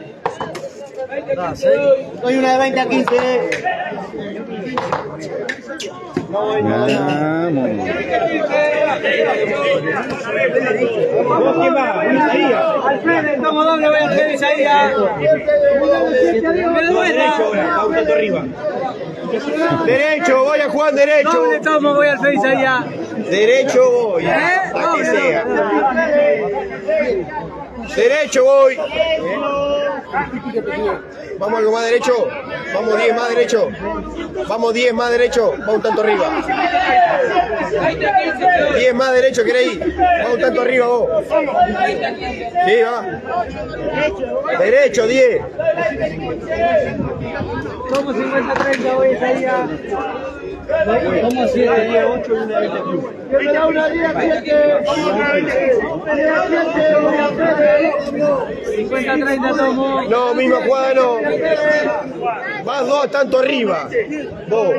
Doy una de 20 a 15. Alfredo, tomo doble, voy a hacer esa idea. Me duele. Derecho, voy a jugar derecho. Doble tomo, voy al Face allá. Derecho voy. ¿Eh? Aquí Doble, sea. Derecho voy. Vamos algo más derecho. Vamos 10 más derecho. Vamos 10 más derecho. Va un tanto arriba. 10 más derecho, ¿queréis? Va un tanto arriba vos. Sí, va. Derecho, 10. Tomo 50-30, voy a allá. Tomo 7, 10, 8 y una 20 50-30 tomo. No, misma jugada no. Vas dos tanto arriba. Vos.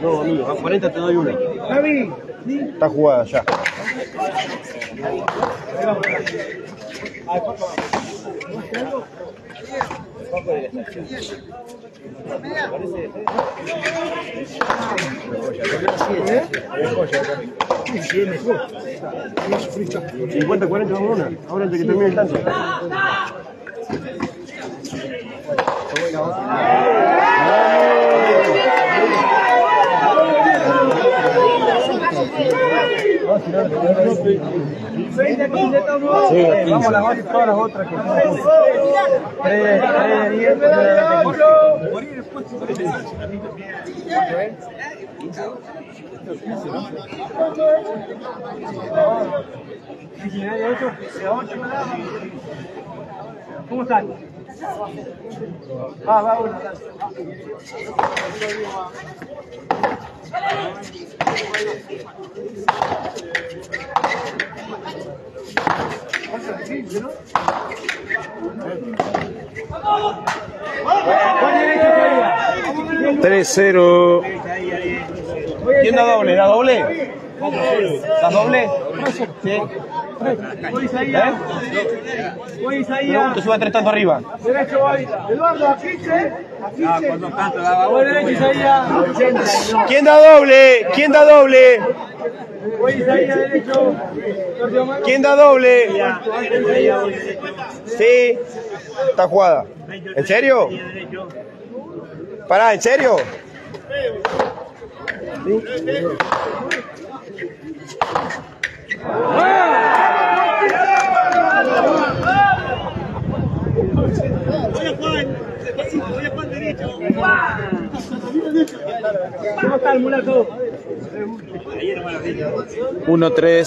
No, amigo, a 40 te doy una. Está jugada ya. ¿50, 40 vamos una? Ahora antes que termine el tanto. Vamos a las otras, todas las otras que 3, 3, 10, ¿Cómo están? Va, va, uno. Todavía. 3-0. ¿Quién da doble? ¿Da doble? ¿Das doble? Sí. Voy Isaías. Voy Isaías. Te sube tres tanto arriba. Derecho voy. Eduardo, a 15. A 15. Voy derecho Isaías. ¿Quién da doble? ¿Quién da doble? Voy Isaías derecho. ¿Quién da doble? Sí. Está jugada. ¿En serio? Pará, ¿en serio? ¿Cómo está el mulato? 1-3.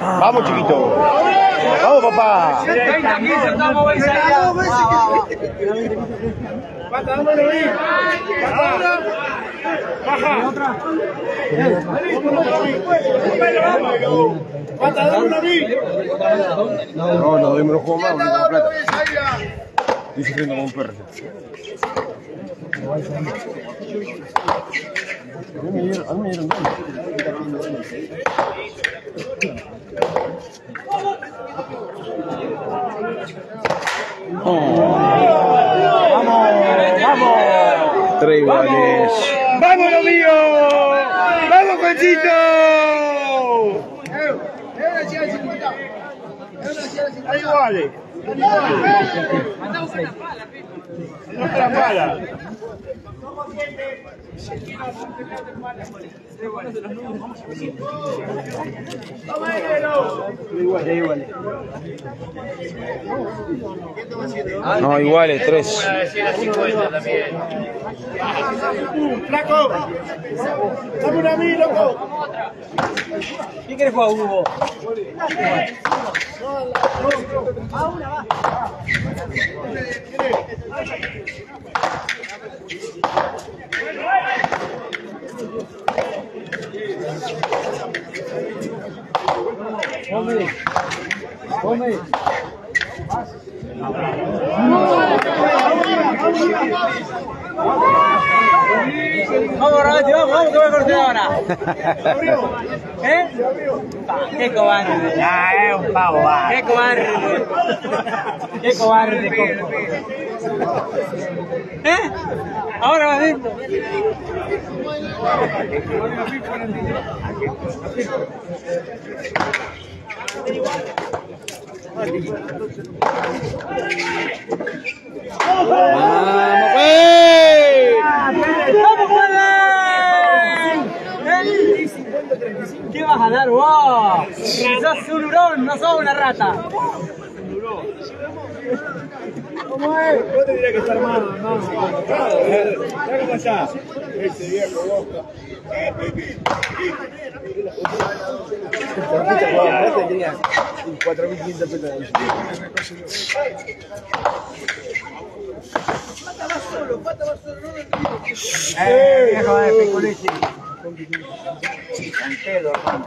Vamos, chiquito. Vamos, papá. 30, 15, estamos hoy Pata, dámelo ahí. Pata. Baja. Pata, dámelo a mí. No, no, me lo juego más, no plata. Estoy sufriendo como un perro. Tres iguales. ¡Vamos, lo mío! ¡Vamos! Ahí vale. No te la pala. No, iguales, tres. Flaco. Dame una a mí, loco. ¿Quién querés jugar, Hugo? Давай, давай. Vamos, Roberto, vamos, vamos, que voy a cortar ahora. ¿Eh? Qué cobarde. Ah, es un pavo, va. Qué cobarde. Qué cobarde. ¿Eh? Ahora va adentro. ¡Vamos, pues! ¡Vamos, Juan! ¿Qué vas a dar vos? Sos un hurón, no sos una rata. Vos tendrías que estar más, más. ¿Sabes cómo está? Ese viejo boca. tenía 4.500 pesos. Eh, viejo de picolete. Cantelo, hermano.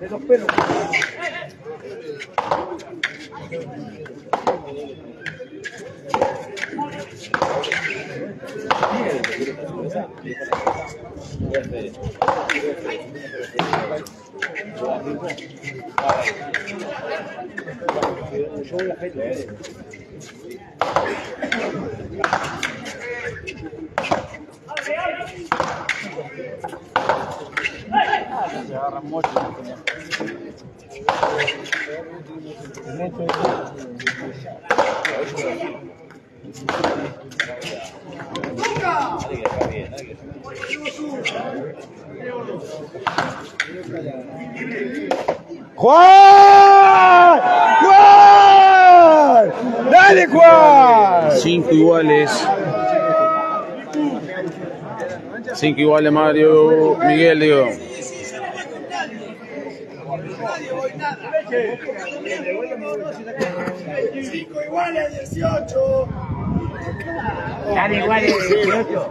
De los pelos. ¡Juan! ¡Juan! ¡Dale, Juan! Cinco iguales. Cinco iguales, Mario. Miguel, digo. Cinco iguales, 18. Dale igual el 18.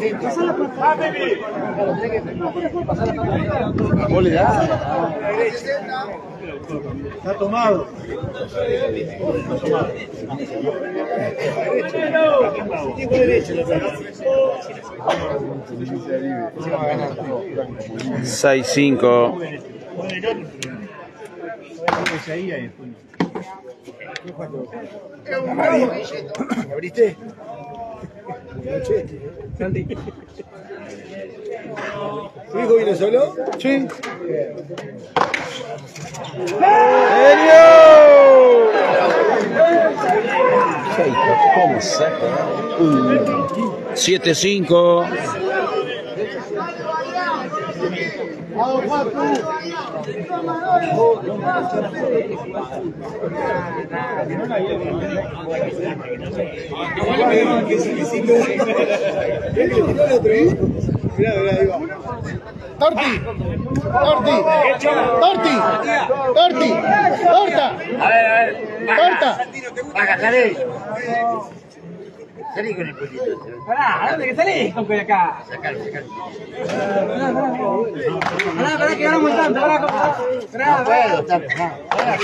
Empieza a 60. ¿Qué esa ahí ¿Abriste? Santi. ¿Tu hijo solo? Sí. ¡Genio! ¿Cómo Torti. Torti. Torti. Torti. Torta. A ver, a ver. Torta. Salí. Con el pollito. Pará, ¿a dónde que salís con acá? Sacalo, sacalo. Pará, pará, que ganamos tanto. Pará, pará. No puedo, está, pará. Pará,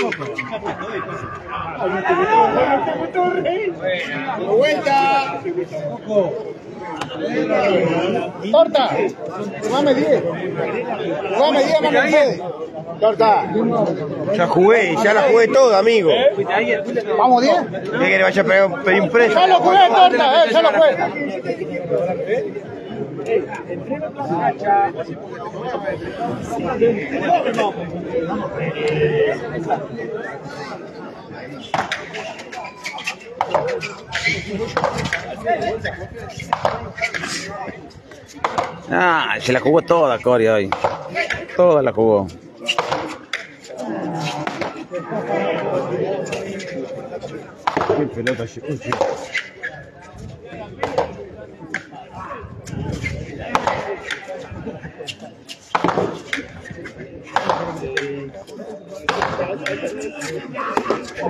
Vuelta. Torta. Jugame 10. Jugame 10, mano Fede. Torta. Ya jugué, ya la jugué toda, amigo. Vamos 10. ¿Qué que le vaya a pegar- pedir un precio? Ya lo jugué, Torta, eh, ya lo jugué. Ah, se la jugó toda Coria hoy. Toda la jugó. Qué pelota. sí.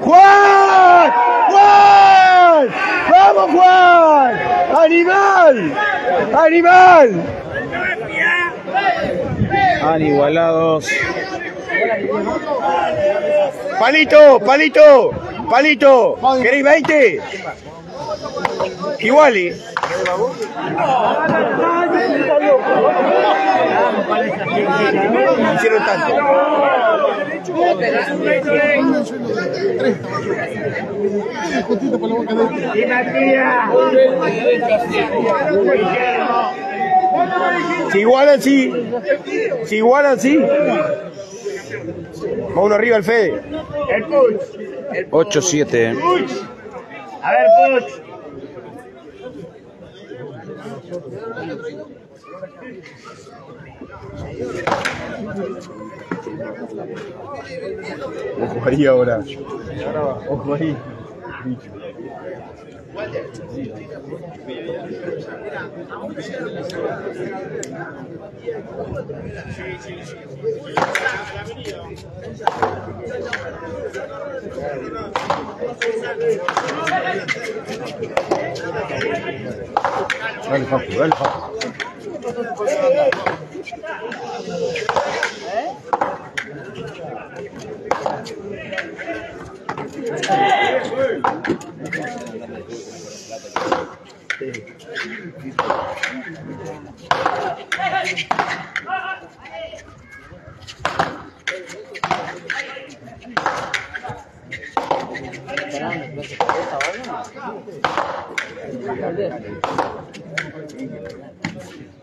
¡Juan! ¡Juan! ¡Vamos, Juan! ¡Animal! ¡Animal! Han igualados. Palito, palito, palito. ¿Queréis 20? Igual. Hicieron tanto. Justito por la boca de Si igualan, sí. Si igualan, sí. Va uno arriba el Fede. El push. 8-7. A ver, push. Ojo ahí ahora. Ojo ahí. Dale, Facu, dale, Facu.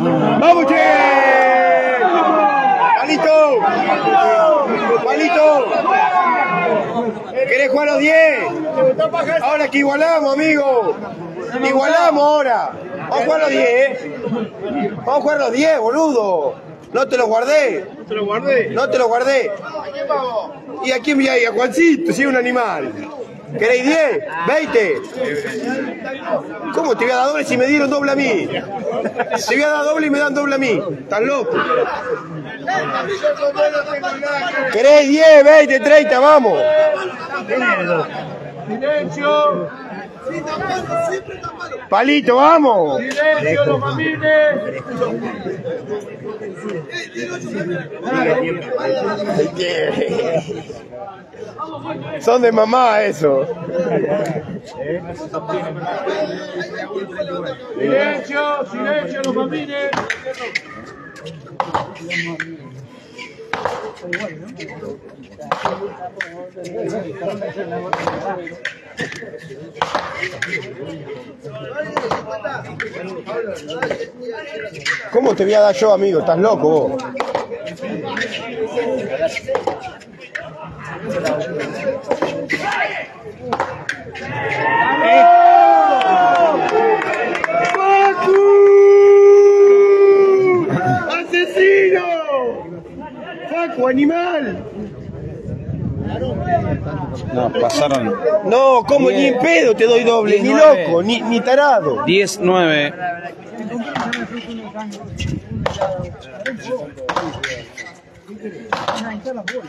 ¡Vamos, che! ¡Palito! ¡Palito! ¿Querés jugar a los 10? Ahora que igualamos, amigo. Igualamos ahora. Vamos a jugar a los 10, ¿eh? Vamos a jugar a los 10, boludo. No te lo guardé. No te lo guardé. No te lo guardé. ¿Y a quién me a Juancito, si es un animal. ¿Queréis 10? ¿20? ¿Cómo te voy a dar doble si me dieron doble a mí? Te voy a dar doble y me dan doble a mí. ¿Estás loco? ¿Querés 10, 20, 30? Vamos. Silencio. Palito, vamos. Silencio, los mamines. Son de mamá eso. Silencio, silencio, los mamines. ¿Cómo te voy a dar yo, amigo? ¿Estás loco vos? ¡Asesino! ¡Facu, animal! No, pasaron No, ¿cómo? Ni en pedo te doy doble, ni loco, ni, ni tarado. 10, 9.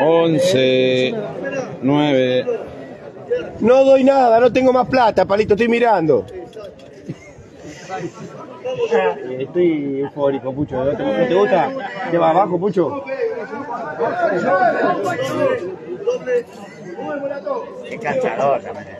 Once, nueve. No doy nada, no tengo más plata, palito, estoy mirando. Estoy eufórico, Pucho. ¿No te, no te gusta? ¿Te va abajo, Pucho? Qué cantador también.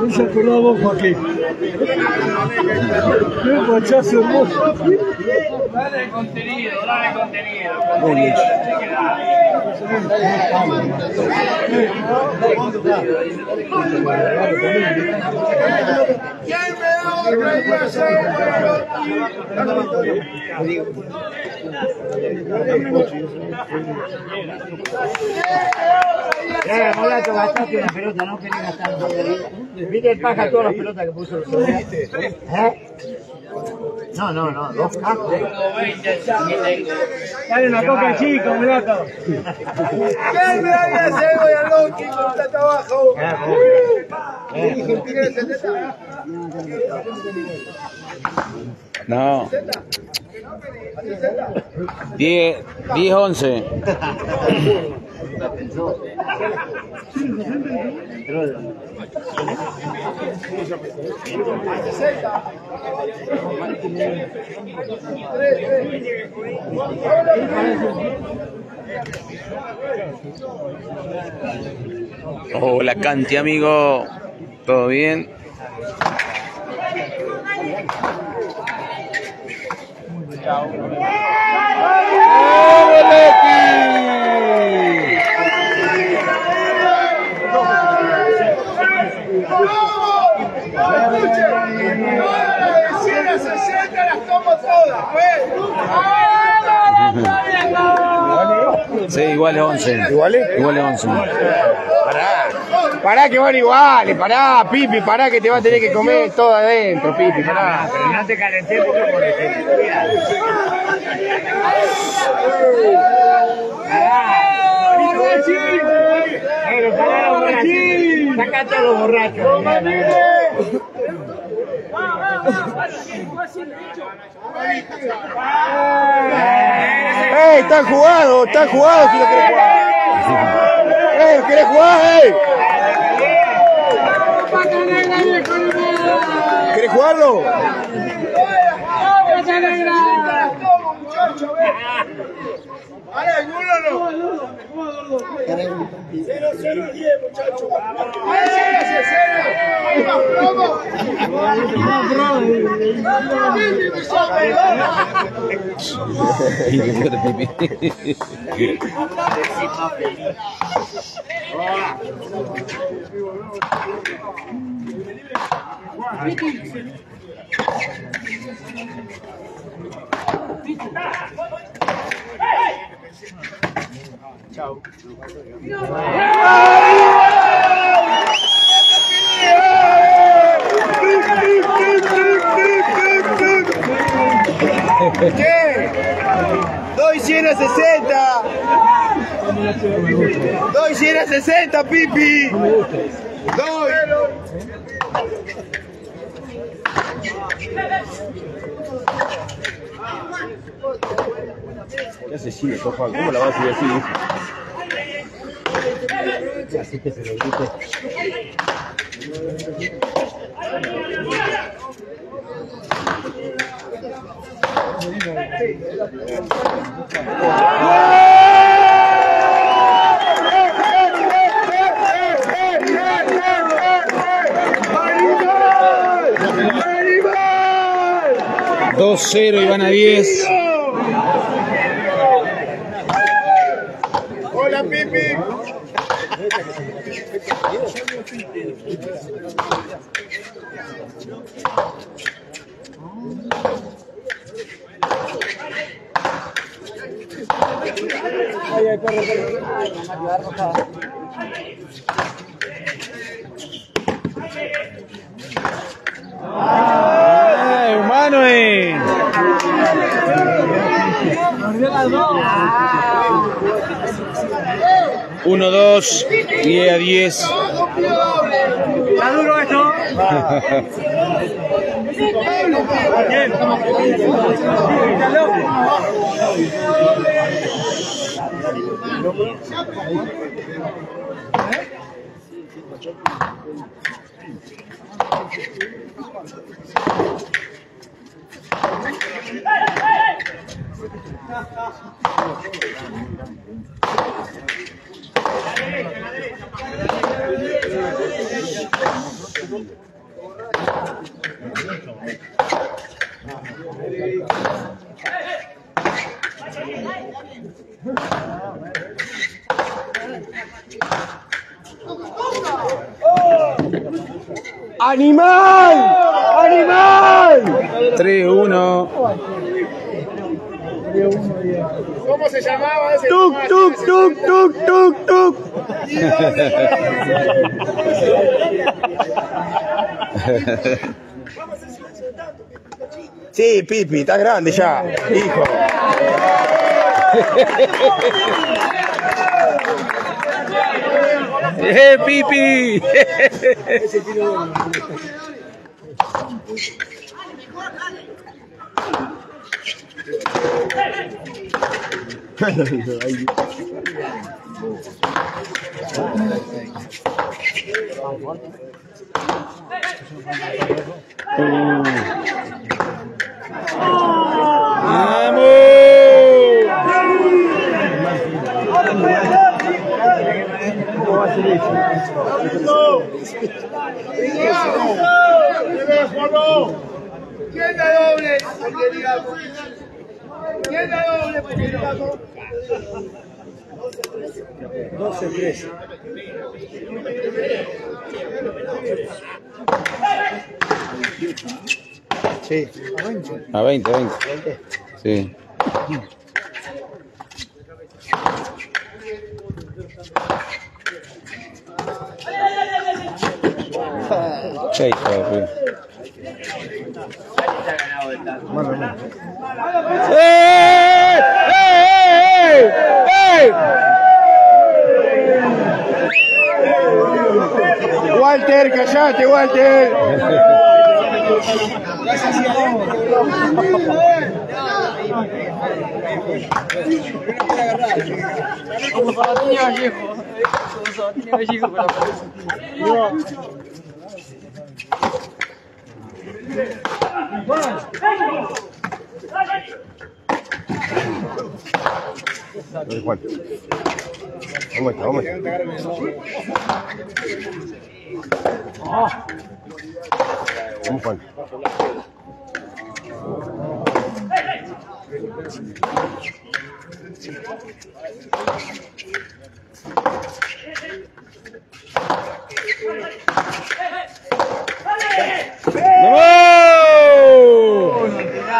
No se acordaba vos, Joaquín. Qué guachazo hermoso. Dale contenido, dale contenido. ¿Quién me idea? Eh, mulato, gastaste una pelota, no querés gastar más. ¿Viste el paja todas las pelotas que puso los otros? ¿Eh? No, no, no, dos cajos. Dale una coca chico, mulato. ¿Quién me? Voy a Loki con plata abajo. No. 10, 10, 11. Hola, Canti, amigo. ¿Todo bien? Escuchen, 60 las tomo todas, Sí, igual es 11. ¿Iguales? Igual es 11. Pará, pará que van iguales, pará, Pipi, pará que te va a tener que comer todo adentro, Pipi, pará. Pero no te calenté porque por el Pero pará los borrachos. Saca a los borrachos. ¡Ey! ¡Están jugados! ¡Están jugados si lo querés jugar! ¿Lo querés jugar, ey! ¿Querés jugarlo? ¿Qué? Doy 100 a 60. Doy 100 a 60, Pipi. Doy. ¿Qué asesino, Juan? ¿Cómo la vas a decir así? Así que se lo grite. ¡Animal! 2-0 y van a 10. Hola, Pipi. ¡Ay, humano! eh! Uno, dos, diez a diez. Está duro esto. ¡Animal! ¡Animal! 3-1. ¿Cómo se llamaba ese? ¡Tuc, tuc, tuc, tuc, tuc, tuc! Sí, Pipi, está grande ya, hijo. ¡Eh, Pipi! ¿Quién da doble? ¿Quién da doble? Porque digamos. 12-3. Sí. A 20, 20. Sí. ¡Eh! ¡Eh! ¡Eh! ¡Eh! Walter, callate, Walter. Como Sabatini Vallejo. Como Sabatini Vallejo con la fuerza. Dale, Juan. Vamos hey, vamos hey, Vamos,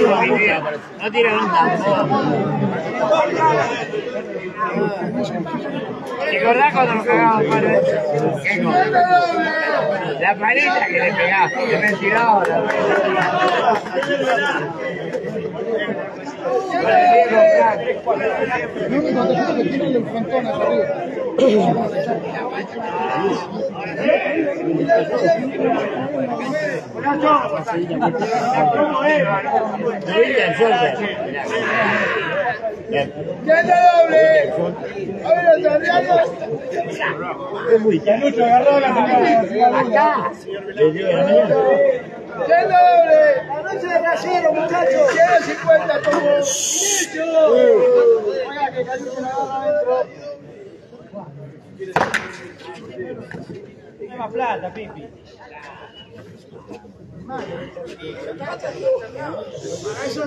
No tiran un tambor. ¿Te acordás cuando nos cagaban para ¿Qué cosa? La palita que le pegaba, que me tiraba la Lo único que tiene el frontón acá arriba. La Acá. La noche de Racero, muchachos. 150 tomos. Oiga, que Calucho la agarra adentro. Plata, Pipi. Bien, Eso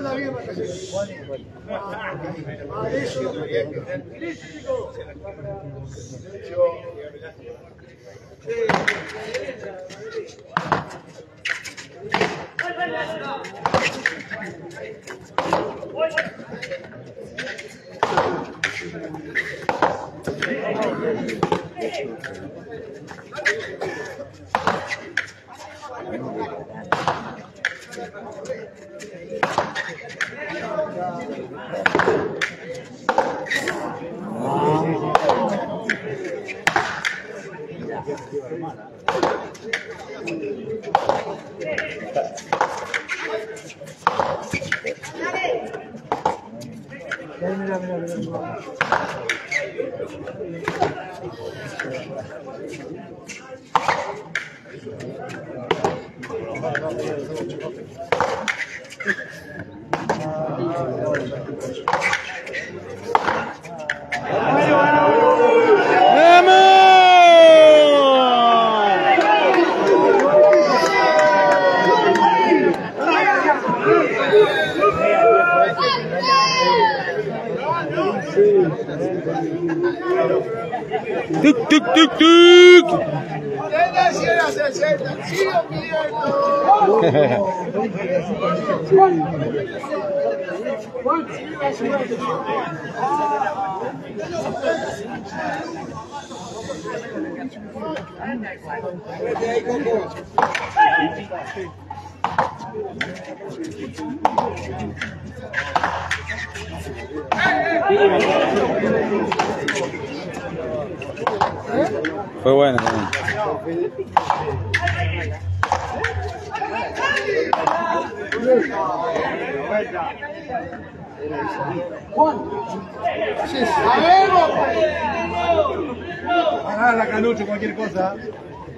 hermana. Anda bien. Tic, tic, tic, tic. Fue bueno también. ¡Sabemos! Agarra la Calucho, cualquier cosa.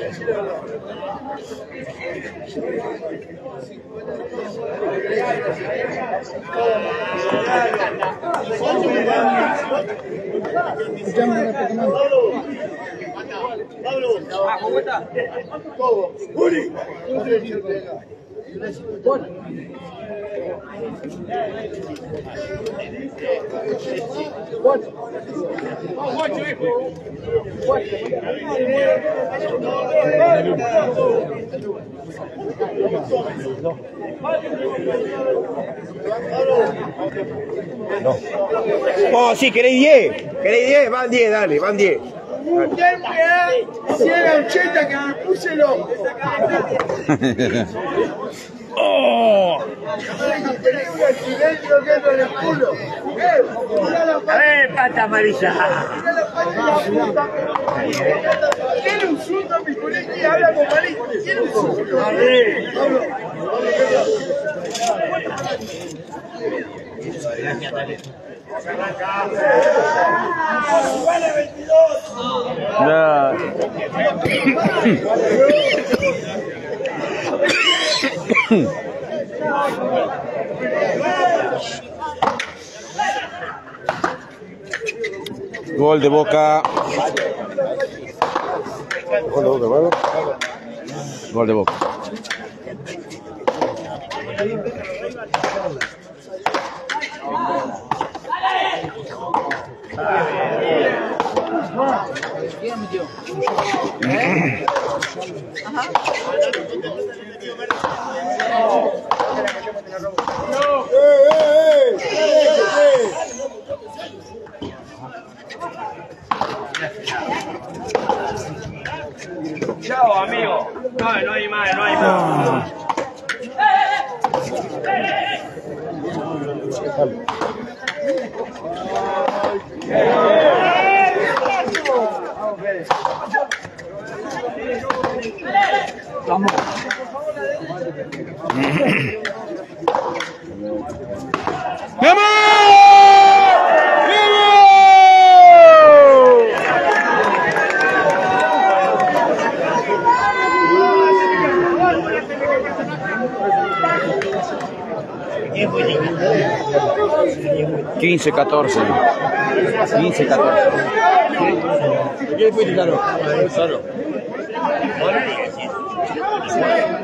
Yo me decía. Escuchamos una pequeña. Todo. Uri. Oh, sí, queréis 10. Queréis 10, van 10, dale, van 10. Si era 80 que. ¡Oh! Eh, A ver, pata amarilla. Tiene un susto mi y habla con Marito. Tiene un susto. Gol de Boca. Gol de Boca. Chao, amigo. No, no hay más, no hay más. Vamos. Vamos! Quince, 14. 15, 14.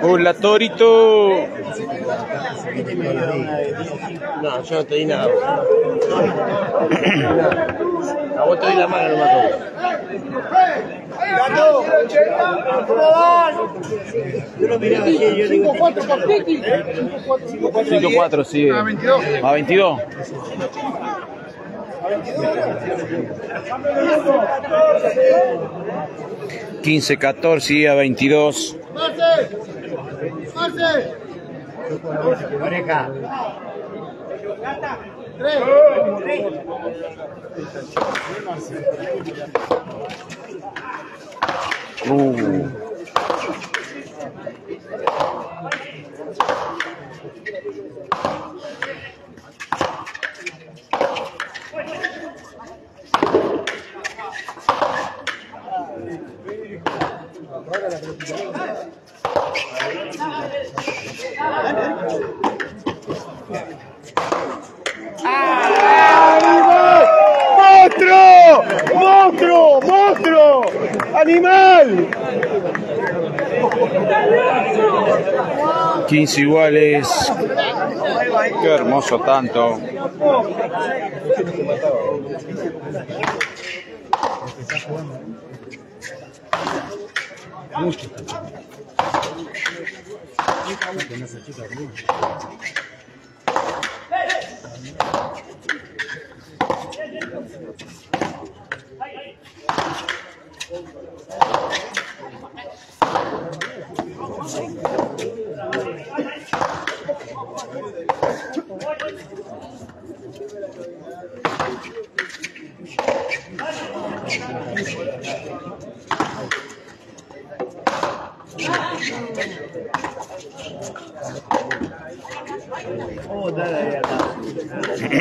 Hola, Torito. No, yo no te di nada. A vos te doy la mano, no. Gato, ¿cómo van? Yo lo miraba así, yo digo. 5-4 para Piti. 5-4, sí. A 22. A 22. Quince, 14 y a 22. ¡Marce! ¡Marce! Oreja. Tres. Uh. Animal, ¡Monstruo! ¡Monstruo! ¡Monstruo! ¡Animal! 15 iguales. Qué hermoso tanto. Mucho. Yeah.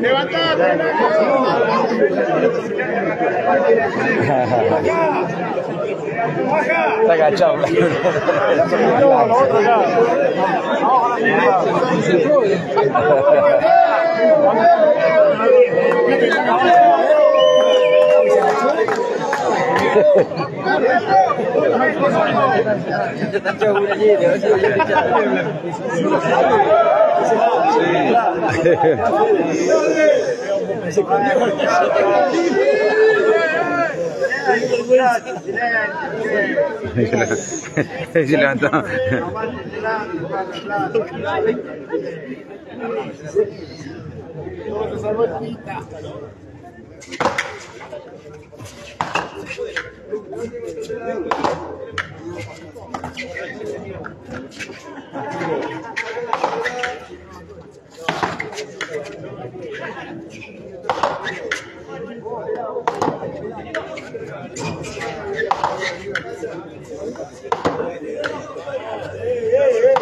Levantad. Está agachado. No, lo otro ya. Ahora Yo una allí, de yo Sí. Se levantó. Hey, hey, hey.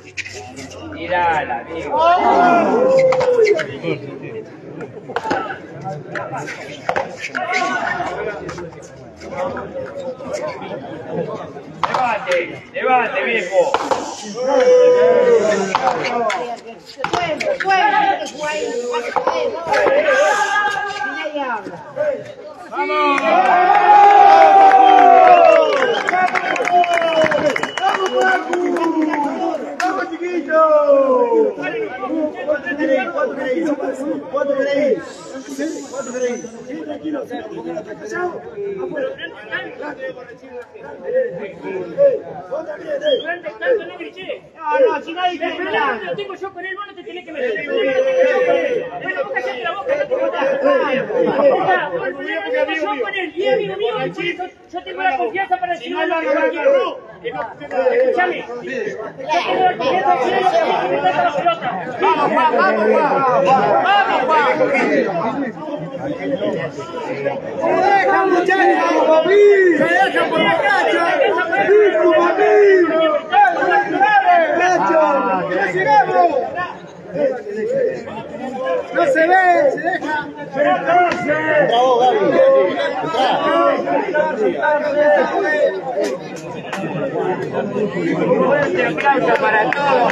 Tirala, amigo. Levante, levante, viejo. ¡Vamos, No, no, yo no no tengo la confianza para Vamos, vamos. Vamos, Juan. Se deja, muchachos, papi. Se deja por la cacha. Listo, papi. Nacho, ya llegamos. No se ve, se deja. Bravo, Gaby. Fuerte aplauso para todos.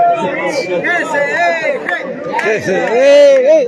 Gaby. Ese, eh,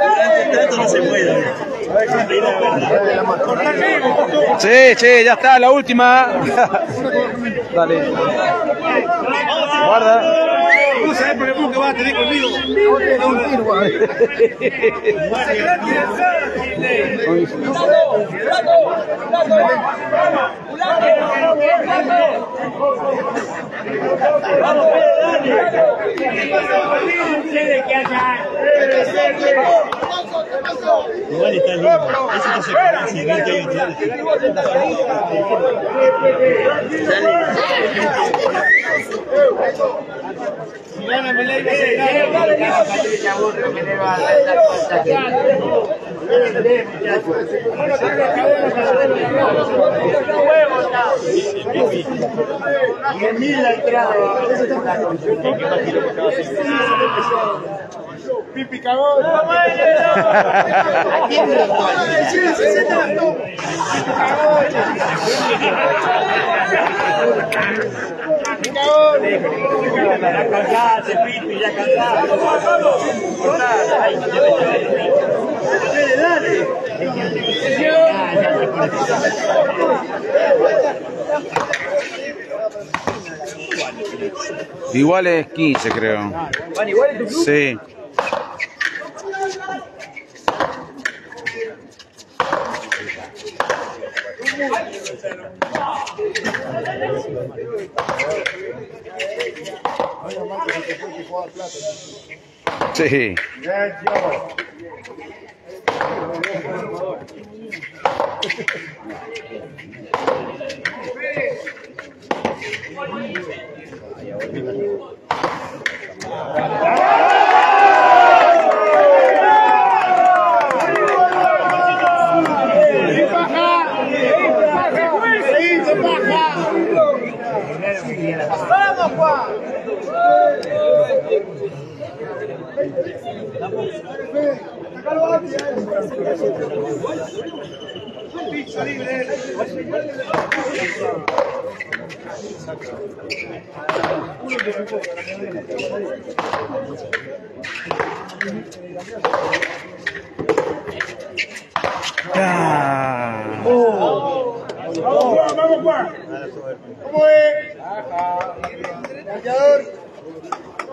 eh. ¡Ay, tu gusto, Sí, sí, ya está, la última. Dale. Guarda. ¿Tú sabes por qué que vas a tener conmigo? Igual está lindo. Ese no se conoce, 20 años tiene. Pipi cagón. Ya cansaste, Pipi, ya cansaste. Igual es 15, creo. Sí. Sí. ¡Vamos, Ah. ¡Vamos, Juan! ¡Vamos, Juan! ¿Cómo es? Marcador.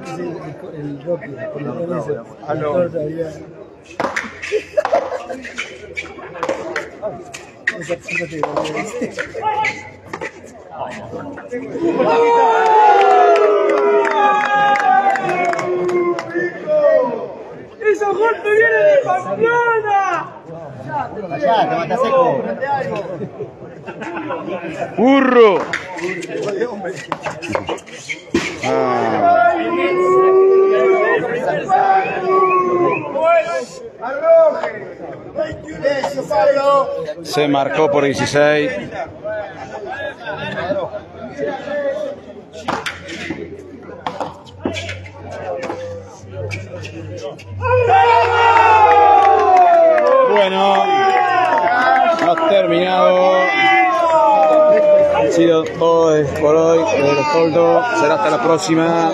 18, 16, día 22. Argentino, Juan. Mata. ¡Ese golpe viene de Pamplona! Allá, te mata seco. ¡Burro! Se marcó por 16. Bueno, hemos terminado. Ha sido todo por hoy. los Toldo. Será hasta la próxima.